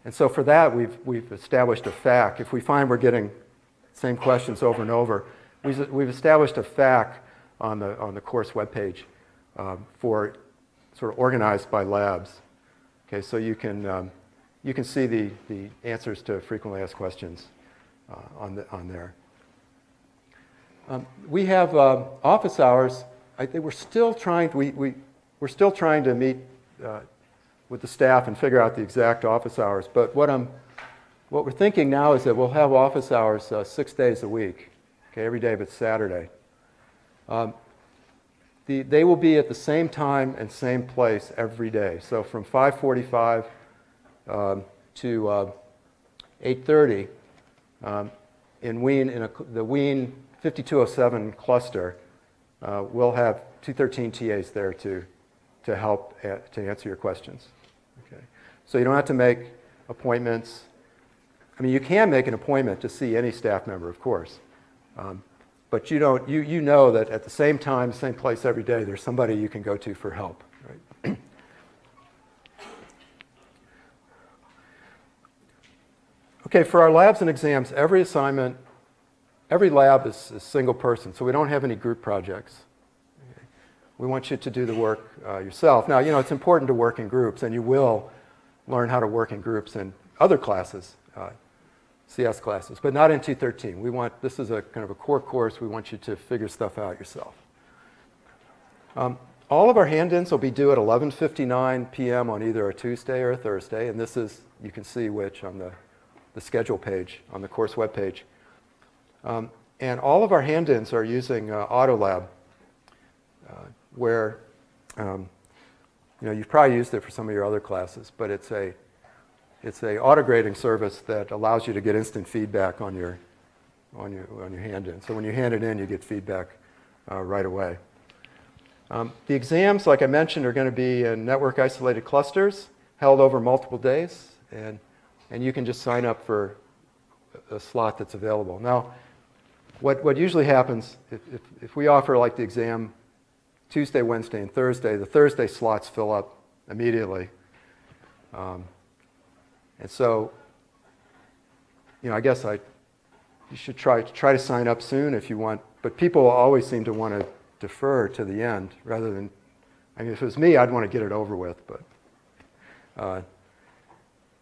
Speaker 2: And so for that, we've, we've established a FAQ. If we find we're getting same questions over and over, we've, we've established a FAQ on the, on the course webpage um, for sort of organized by labs. Okay, so you can, um, you can see the, the answers to frequently asked questions uh, on, the, on there. Um, we have uh, office hours. I think we're still trying. To, we, we, we're still trying to meet uh, with the staff and figure out the exact office hours. But what I'm, what we're thinking now is that we'll have office hours uh, six days a week. Okay, every day but Saturday. Um, the, they will be at the same time and same place every day. So from 5:45 um, to uh, 8:30 um, in Wean, in a, the Wean 5207 cluster, uh, we'll have 213 TAs there to, to help a, to answer your questions. Okay. So you don't have to make appointments. I mean, you can make an appointment to see any staff member, of course. Um, but you, don't, you, you know that at the same time, same place every day, there's somebody you can go to for help. Right? okay, for our labs and exams, every assignment Every lab is a single person, so we don't have any group projects. We want you to do the work uh, yourself. Now, you know, it's important to work in groups, and you will learn how to work in groups in other classes, uh, CS classes, but not in 213. We want, this is a kind of a core course. We want you to figure stuff out yourself. Um, all of our hand-ins will be due at 11.59 p.m. on either a Tuesday or a Thursday, and this is, you can see which on the, the schedule page, on the course web page. Um, and all of our hand-ins are using uh, Autolab, uh, where um, you know you've probably used it for some of your other classes, but it's a it's a auto grading service that allows you to get instant feedback on your on your on your hand-in. So when you hand it in, you get feedback uh, right away. Um, the exams, like I mentioned, are going to be in network isolated clusters held over multiple days, and and you can just sign up for a slot that's available. Now, what, what usually happens, if, if, if we offer like the exam Tuesday, Wednesday, and Thursday, the Thursday slots fill up immediately. Um, and so, you know, I guess I, you should try, try to sign up soon if you want, but people always seem to want to defer to the end rather than, I mean, if it was me, I'd want to get it over with, but. Uh,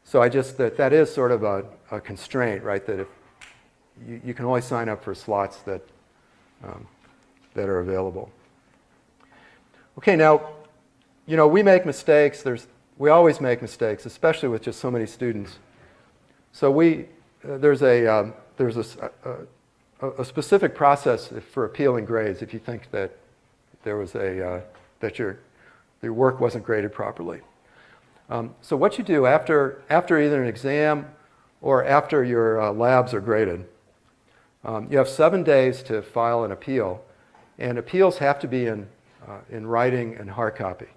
Speaker 2: so I just, that, that is sort of a, a constraint, right? That if, you, you can only sign up for slots that, um, that are available. Okay, now, you know, we make mistakes. There's, we always make mistakes, especially with just so many students. So we, uh, there's, a, um, there's a, a, a, specific process for appealing grades if you think that there was a, uh, that your, your work wasn't graded properly. Um, so what you do after, after either an exam or after your uh, labs are graded, Um, you have seven days to file an appeal, and appeals have to be in, uh, in writing and hard copy.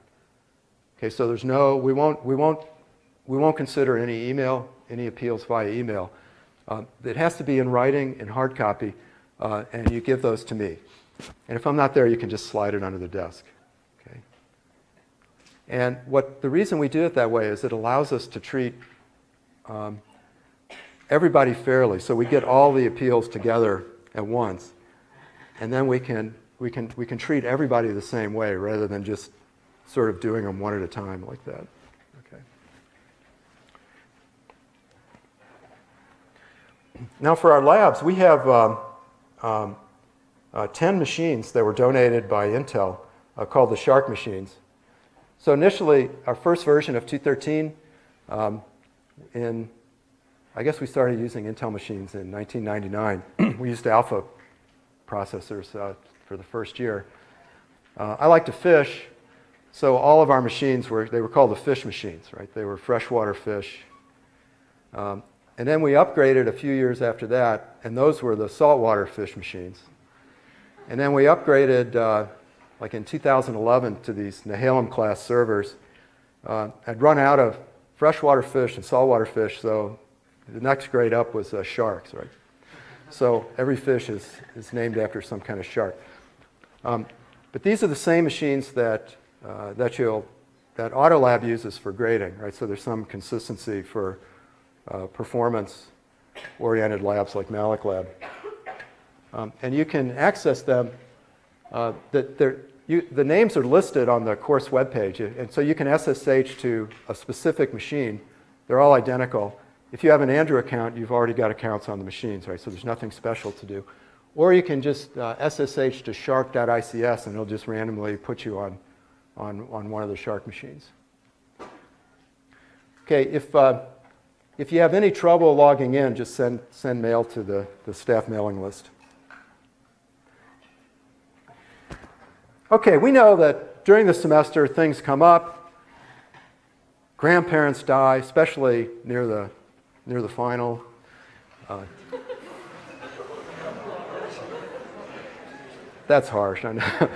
Speaker 2: Okay, so there's no, we won't, we won't, we won't consider any email, any appeals via email. Um, it has to be in writing in hard copy, uh, and you give those to me. And if I'm not there, you can just slide it under the desk. Okay. And what the reason we do it that way is it allows us to treat um, everybody fairly. So we get all the appeals together at once, and then we can we can we can treat everybody the same way rather than just sort of doing them one at a time like that. Okay. Now for our labs, we have um, um, uh, 10 machines that were donated by Intel uh, called the Shark machines. So initially, our first version of 213, um, in, I guess we started using Intel machines in 1999. we used Alpha processors uh, for the first year. Uh, I like to fish, so all of our machines were, they were called the fish machines, right? They were freshwater fish. Um, and then we upgraded a few years after that, and those were the saltwater fish machines. And then we upgraded, uh, like in 2011, to these Nehalem class servers. Uh, I'd run out of freshwater fish and saltwater fish, so the next grade up was uh, sharks, right? So every fish is, is named after some kind of shark. Um, but these are the same machines that, uh, that, you'll, that Autolab uses for grading, right? So there's some consistency for uh, performance-oriented labs like Malloc Lab. Um, and you can access them. Uh, the, you, the names are listed on the course webpage, and so you can SSH to a specific machine. They're all identical. If you have an Andrew account, you've already got accounts on the machines, right? So there's nothing special to do. Or you can just uh, SSH to shark.ics, and it'll just randomly put you on, on, on one of the Shark machines. Okay, if, uh, if you have any trouble logging in, just send, send mail to the, the staff mailing list. Okay, we know that during the semester things come up. Grandparents die, especially near the, near the final. Uh, that's harsh, I know.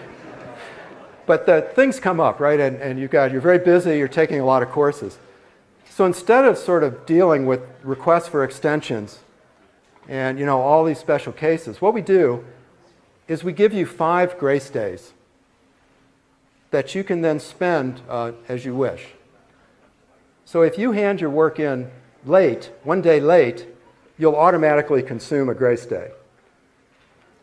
Speaker 2: But the things come up, right? And, and you've got, you're very busy, you're taking a lot of courses. So instead of sort of dealing with requests for extensions and you know all these special cases, what we do is we give you five grace days that you can then spend uh, as you wish. So if you hand your work in late, one day late, you'll automatically consume a grace day.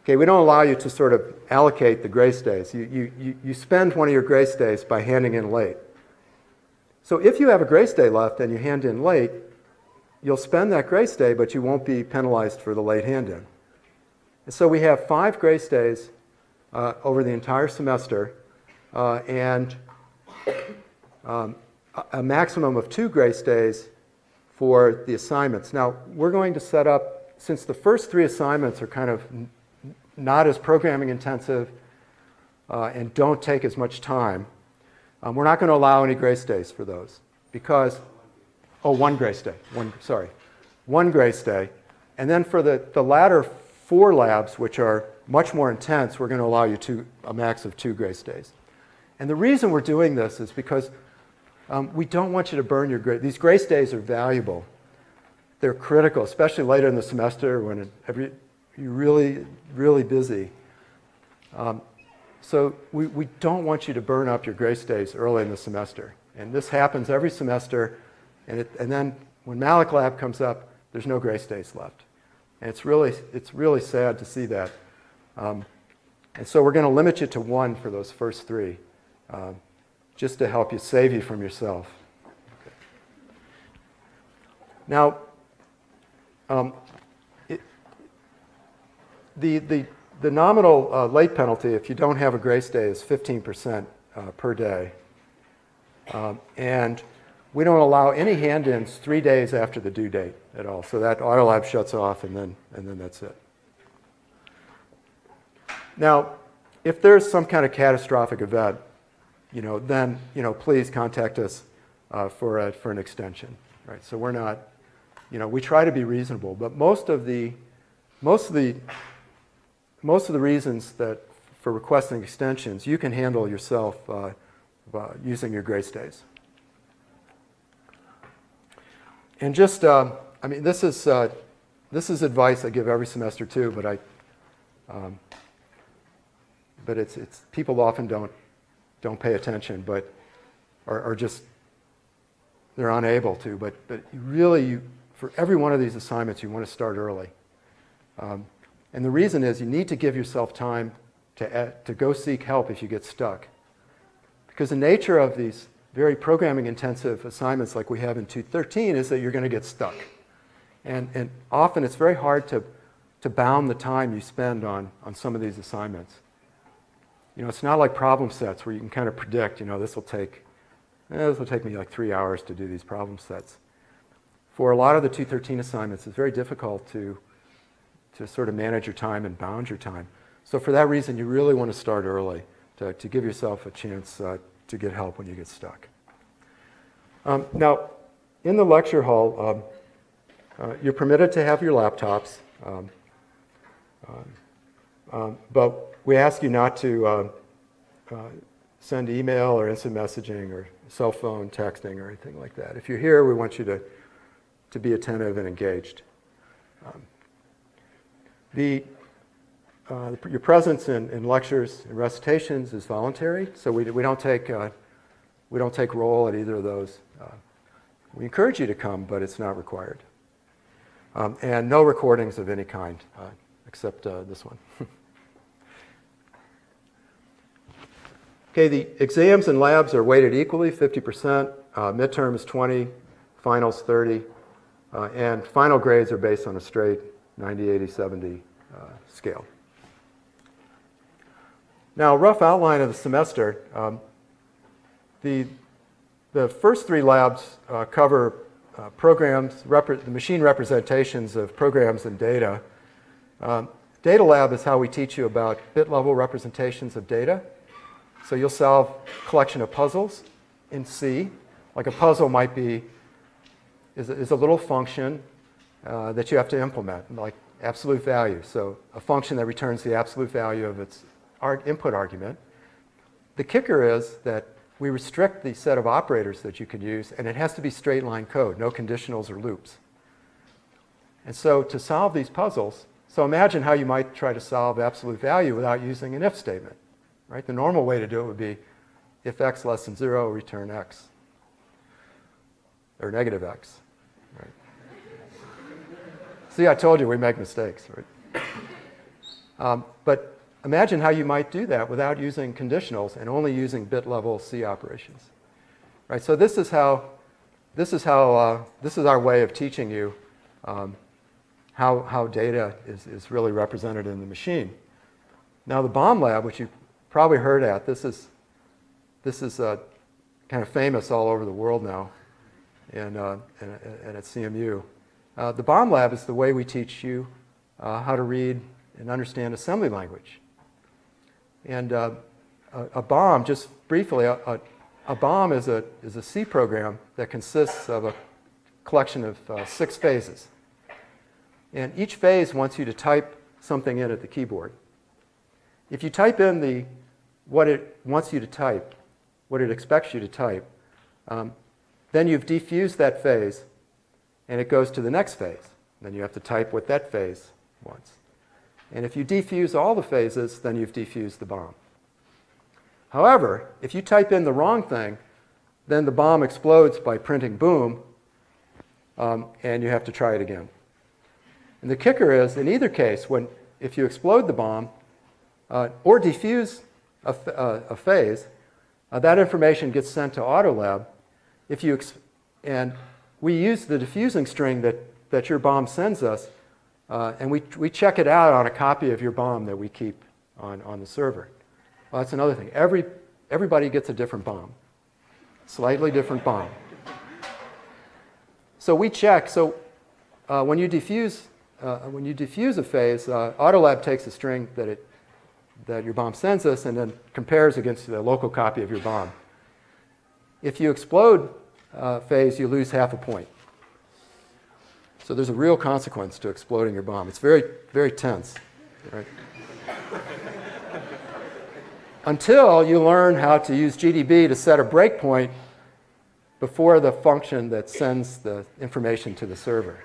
Speaker 2: Okay, we don't allow you to sort of allocate the grace days. You, you, you spend one of your grace days by handing in late. So if you have a grace day left and you hand in late, you'll spend that grace day, but you won't be penalized for the late hand in. And so we have five grace days uh, over the entire semester uh, and um, a maximum of two grace days for the assignments. Now, we're going to set up, since the first three assignments are kind of not as programming intensive uh, and don't take as much time, um, we're not going to allow any grace days for those because, oh, one grace day, one, sorry, one grace day. And then for the, the latter four labs, which are much more intense, we're going to allow you two, a max of two grace days. And the reason we're doing this is because um, we don't want you to burn your grace. These grace days are valuable. They're critical, especially later in the semester when every, you're really, really busy. Um, so we, we don't want you to burn up your grace days early in the semester. And this happens every semester. And, it, and then when Malloc Lab comes up, there's no grace days left. And it's really, it's really sad to see that. Um, and so we're going to limit you to one for those first three um, just to help you save you from yourself. Now, um, the, the, the nominal uh, late penalty, if you don't have a grace day, is 15% uh, per day. Um, and we don't allow any hand-ins three days after the due date at all. So that auto lab shuts off, and then, and then that's it. Now, if there's some kind of catastrophic event, you know, then you know, please contact us uh, for, a, for an extension. Right? So we're not, you know, we try to be reasonable, but most of the most of the most of the reasons that for requesting extensions you can handle yourself uh, using your grace days. And just, uh, I mean, this is uh, this is advice I give every semester too, but I, um, but it's it's people often don't don't pay attention, but are just they're unable to. But but really, you, for every one of these assignments, you want to start early. Um, and the reason is you need to give yourself time to, to go seek help if you get stuck. Because the nature of these very programming intensive assignments like we have in 213 is that you're going to get stuck. And, and often it's very hard to, to bound the time you spend on, on some of these assignments. You know, it's not like problem sets where you can kind of predict, you know, this will take, eh, this will take me like three hours to do these problem sets. For a lot of the 213 assignments, it's very difficult to, to sort of manage your time and bound your time. So for that reason, you really want to start early to, to give yourself a chance uh, to get help when you get stuck. Um, now, in the lecture hall, um, uh, you're permitted to have your laptops, um, um, um but we ask you not to uh, uh, send email or instant messaging or cell phone texting or anything like that. If you're here, we want you to, to be attentive and engaged. The, uh, your presence in, in, lectures and recitations is voluntary, so we, we, don't, take, uh, we don't take roll at either of those. Uh, we encourage you to come, but it's not required. Um, and no recordings of any kind, uh, except uh, this one. okay, the exams and labs are weighted equally, 50%, uh, midterms 20, finals 30, and final grades are based on a straight 90, 80, 70 uh, scale. Now, rough outline of the semester. Um, the, the first three labs uh, cover uh, programs, the machine representations of programs and data. Um, data lab is how we teach you about bit level representations of data. So you'll solve a collection of puzzles in C. Like a puzzle might be, is a, is a little function uh, that you have to implement, like absolute value. So a function that returns the absolute value of its input argument. The kicker is that we restrict the set of operators that you can use, and it has to be straight line code, no conditionals or loops. And so to solve these puzzles, so imagine how you might try to solve absolute value without using an if statement. Right? The normal way to do it would be if x less than 0, return x, or negative x. See, I told you we make mistakes, right? Um, but imagine how you might do that without using conditionals and only using bit level C operations. Right, so this is how, this is how, uh, this is our way of teaching you um, how, how data is, is really represented in the machine. Now the bomb lab, which you probably heard at, this is, this is uh, kind of famous all over the world now and, uh, and, and at CMU. Uh, the bomb lab is the way we teach you uh, how to read and understand assembly language. And uh, a, a, bomb, just briefly, a, a, a, bomb is a, is a C program that consists of a collection of uh, six phases. And each phase wants you to type something in at the keyboard. If you type in the, what it wants you to type, what it expects you to type, um, then you've defused that phase and it goes to the next phase. Then you have to type what that phase wants. And if you defuse all the phases, then you've defused the bomb. However, if you type in the wrong thing, then the bomb explodes by printing boom, um, and you have to try it again. And the kicker is, in either case, when if you explode the bomb uh, or defuse a, uh, a phase, uh, that information gets sent to AutoLab. If you and we use the diffusing string that, that your bomb sends us, uh, and we, we check it out on a copy of your bomb that we keep on, on the server. Well, that's another thing. Every, everybody gets a different bomb, slightly different bomb. So we check. So uh, when you diffuse, uh, when you diffuse a phase, uh, Autolab takes a string that it that your bomb sends us and then compares against the local copy of your bomb. If you explode uh, phase, you lose half a point. So there's a real consequence to exploding your bomb. It's very, very tense. Right? Until you learn how to use GDB to set a breakpoint before the function that sends the information to the server.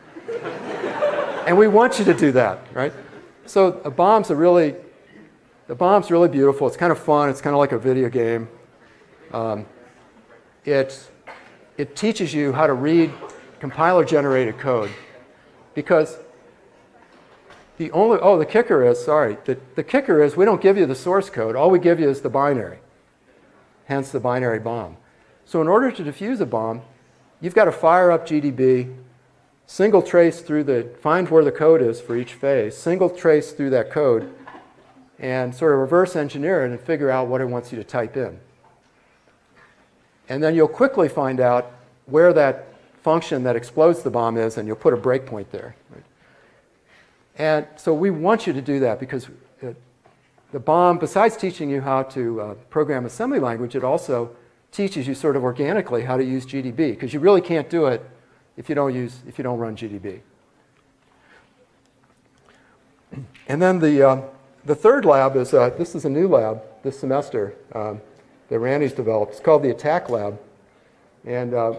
Speaker 2: and we want you to do that, right? So a bomb's a really, the bomb's really beautiful. It's kind of fun. It's kind of like a video game. Um, it, it teaches you how to read compiler-generated code because the only, oh, the kicker is, sorry, the, the kicker is we don't give you the source code. All we give you is the binary, hence the binary bomb. So in order to defuse a bomb, you've got to fire up GDB, single trace through the, find where the code is for each phase, single trace through that code, and sort of reverse engineer it and figure out what it wants you to type in. And then you'll quickly find out where that function that explodes the bomb is, and you'll put a breakpoint there. Right? And so we want you to do that because it, the bomb, besides teaching you how to uh, program assembly language, it also teaches you sort of organically how to use GDB because you really can't do it if you don't use if you don't run GDB. And then the uh, the third lab is uh, this is a new lab this semester um, that Randy's developed. It's called the Attack Lab, and uh,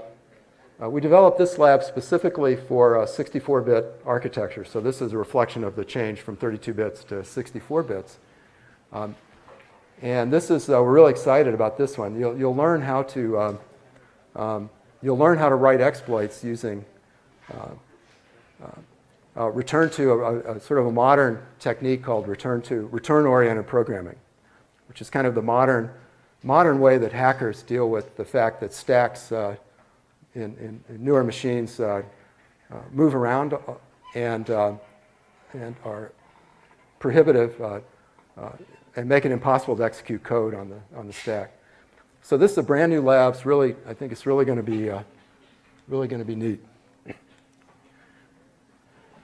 Speaker 2: uh, we developed this lab specifically for 64-bit uh, architecture. So this is a reflection of the change from 32 bits to 64 bits. Um, and this is, uh, we're really excited about this one. You'll, you'll learn how to, um, um, you'll learn how to write exploits using uh, return to a, a, sort of a modern technique called return to return-oriented programming, which is kind of the modern, modern way that hackers deal with the fact that stacks in, in, in newer machines uh, uh, move around uh, and, and are prohibitive and make it impossible to execute code on the, on the stack. So this is a brand new lab. It's really, I think it's really going to be, uh, really going to be neat.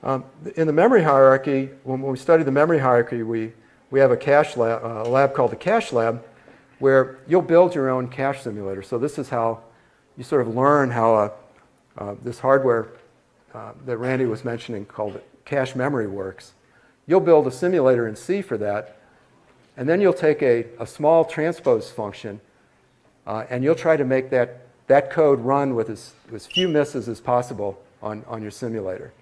Speaker 2: Um, in the memory hierarchy, when, we study the memory hierarchy, we, we have a cache lab, uh, a lab called the cache lab, where you'll build your own cache simulator. So this is how you sort of learn how uh, uh, this hardware uh, that Randy was mentioning called cache memory works. You'll build a simulator in C for that, and then you'll take a, a small transpose function uh, and you'll try to make that, that code run with as, as few misses as possible on, on your simulator.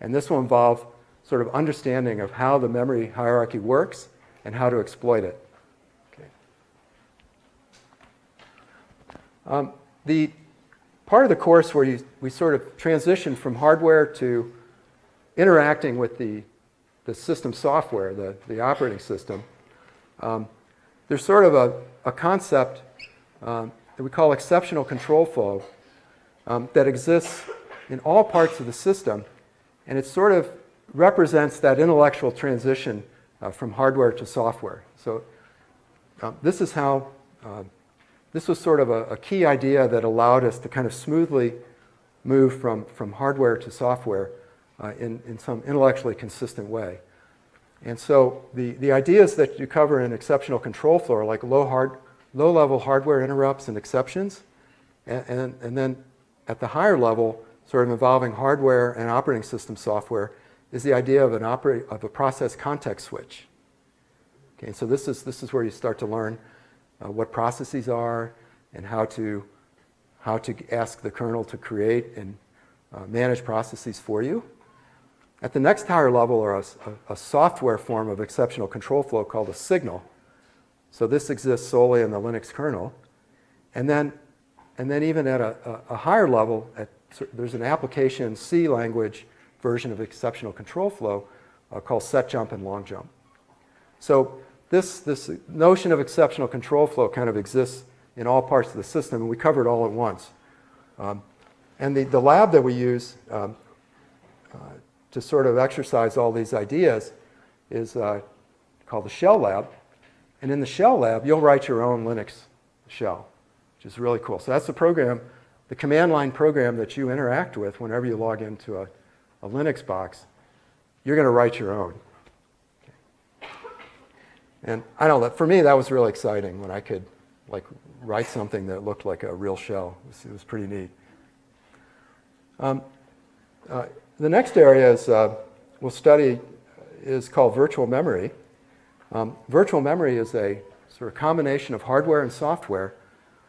Speaker 2: And this will involve sort of understanding of how the memory hierarchy works and how to exploit it. Um, the part of the course where you, we sort of transition from hardware to interacting with the, the system software, the, the operating system, um, there's sort of a, a concept um, that we call exceptional control flow um, that exists in all parts of the system, and it sort of represents that intellectual transition uh, from hardware to software. So um, this is how uh, this was sort of a, a, key idea that allowed us to kind of smoothly move from, from hardware to software uh, in, in some intellectually consistent way. And so the, the ideas that you cover in exceptional control flow like low, hard, low level hardware interrupts and exceptions. And, and, and then at the higher level, sort of involving hardware and operating system software, is the idea of, an operate, of a process context switch. Okay, so this is, this is where you start to learn uh, what processes are and how to, how to ask the kernel to create and uh, manage processes for you. At the next higher level are a, a, software form of exceptional control flow called a signal. So this exists solely in the Linux kernel. And then, and then even at a, a higher level, at, there's an application C language version of exceptional control flow uh, called set jump and long jump. So this, this notion of exceptional control flow kind of exists in all parts of the system, and we cover it all at once. Um, and the, the lab that we use um, uh, to sort of exercise all these ideas is uh, called the Shell Lab. And in the Shell Lab, you'll write your own Linux shell, which is really cool. So that's the program, the command line program that you interact with whenever you log into a, a Linux box. You're going to write your own. And I don't know, for me, that was really exciting when I could like write something that looked like a real shell. It was, it was pretty neat. Um, uh, the next area is, uh, we'll study is called virtual memory. Um, virtual memory is a sort of combination of hardware and software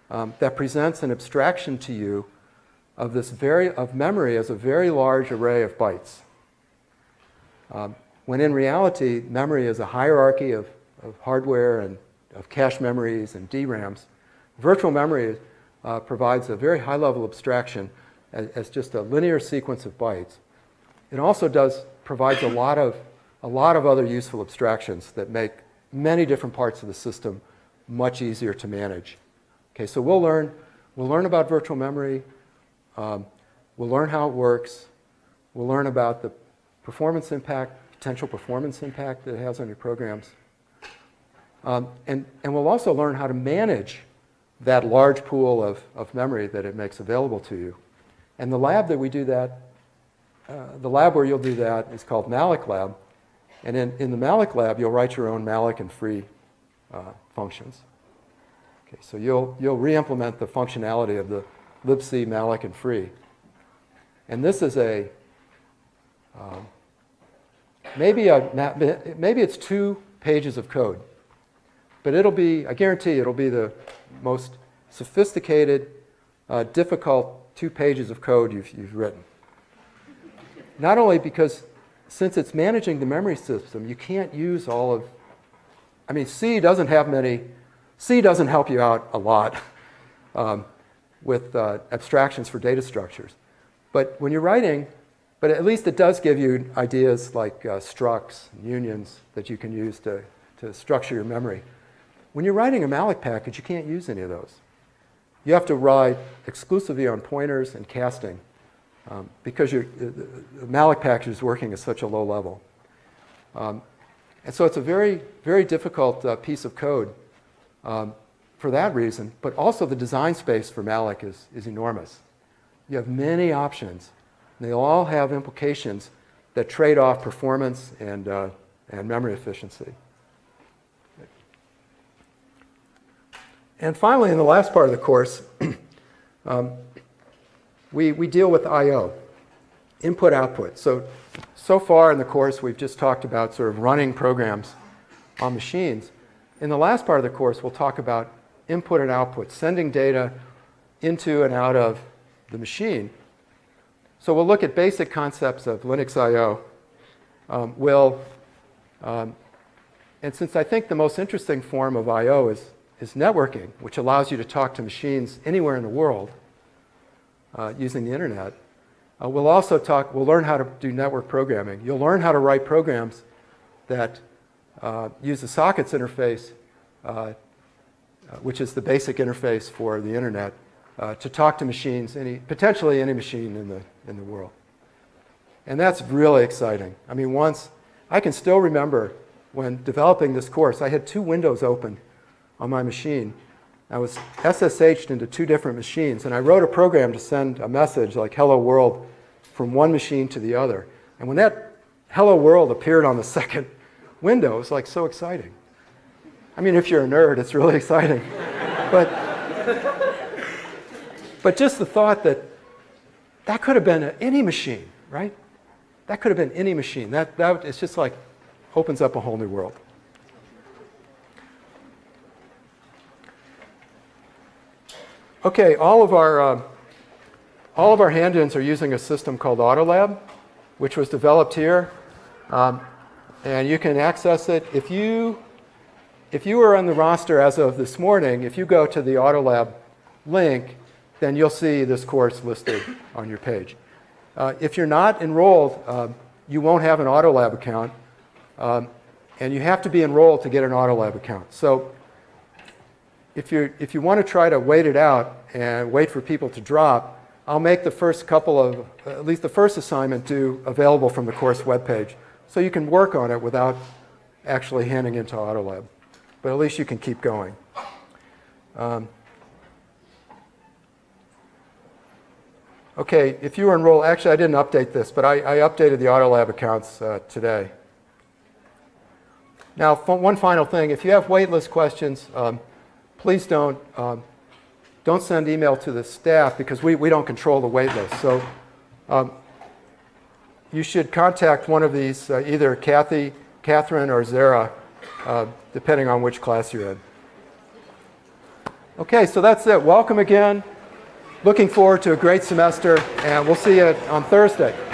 Speaker 2: um, that presents an abstraction to you of this very of memory as a very large array of bytes. Um, when in reality, memory is a hierarchy of, of hardware and of cache memories and DRAMs. Virtual memory uh, provides a very high level abstraction as, as, just a linear sequence of bytes. It also does provides a lot of a lot of other useful abstractions that make many different parts of the system much easier to manage. Okay, so we'll learn we'll learn about virtual memory. Um, we'll learn how it works. We'll learn about the performance impact, potential performance impact that it has on your programs. Um, and, and we'll also learn how to manage that large pool of, of memory that it makes available to you. And the lab that we do that, uh, the lab where you'll do that is called Malloc Lab. And in, in the Malloc Lab, you'll write your own malloc and free uh, functions. Okay, so you'll, you'll re-implement the functionality of the libc, malloc, and free. And this is a, um, maybe, a, maybe it's two pages of code. But it'll be, I guarantee it'll be the most sophisticated, uh, difficult two pages of code you've, you've written. Not only because since it's managing the memory system, you can't use all of, I mean, C doesn't have many, C doesn't help you out a lot um, with uh, abstractions for data structures. But when you're writing, but at least it does give you ideas like uh, structs, unions that you can use to, to structure your memory. When you're writing a malloc package, you can't use any of those. You have to write exclusively on pointers and casting um, because your, the malloc package is working at such a low level. Um, and so it's a very, very difficult uh, piece of code um, for that reason, but also the design space for malloc is, is enormous. You have many options. They all have implications that trade off performance and, uh, and memory efficiency. And finally, in the last part of the course, um, we, we deal with I.O., input output. So, so far in the course, we've just talked about sort of running programs on machines. In the last part of the course, we'll talk about input and output, sending data into and out of the machine. So we'll look at basic concepts of Linux I.O. Um, we'll, um, and since I think the most interesting form of I.O. is is networking, which allows you to talk to machines anywhere in the world uh, using the internet. Uh, we'll also talk, we'll learn how to do network programming. You'll learn how to write programs that uh, use the sockets interface, uh, uh, which is the basic interface for the internet, uh, to talk to machines, any, potentially any machine in the, in the world. And that's really exciting. I mean, once, I can still remember when developing this course, I had two windows open on my machine. I was SSH'd into two different machines, and I wrote a program to send a message like hello world from one machine to the other. And when that hello world appeared on the second window, it was like so exciting. I mean, if you're a nerd, it's really exciting. but, but just the thought that that could have been any machine, right? That could have been any machine. That, that, it's just like opens up a whole new world. Okay, all of our, uh, all of our hand-ins are using a system called Autolab, which was developed here. Um, and you can access it. If you, if you were on the roster as of this morning, if you go to the Autolab link, then you'll see this course listed on your page. Uh, if you're not enrolled, uh, you won't have an Autolab account. Um, and you have to be enrolled to get an Autolab account. So if, you if you want to try to wait it out and wait for people to drop, I'll make the first couple of, at least the first assignment due available from the course webpage. So you can work on it without actually handing into Autolab. But at least you can keep going. Um, okay, if you were enrolled, actually I didn't update this, but I, I updated the Autolab accounts uh, today. Now, one final thing, if you have waitlist questions, um, please don't, um, don't send email to the staff because we, we don't control the wait list. So um, you should contact one of these, uh, either Kathy, Catherine, or Zara, uh, depending on which class you're in. Okay, so that's it. Welcome again. Looking forward to a great semester, and we'll see you on Thursday.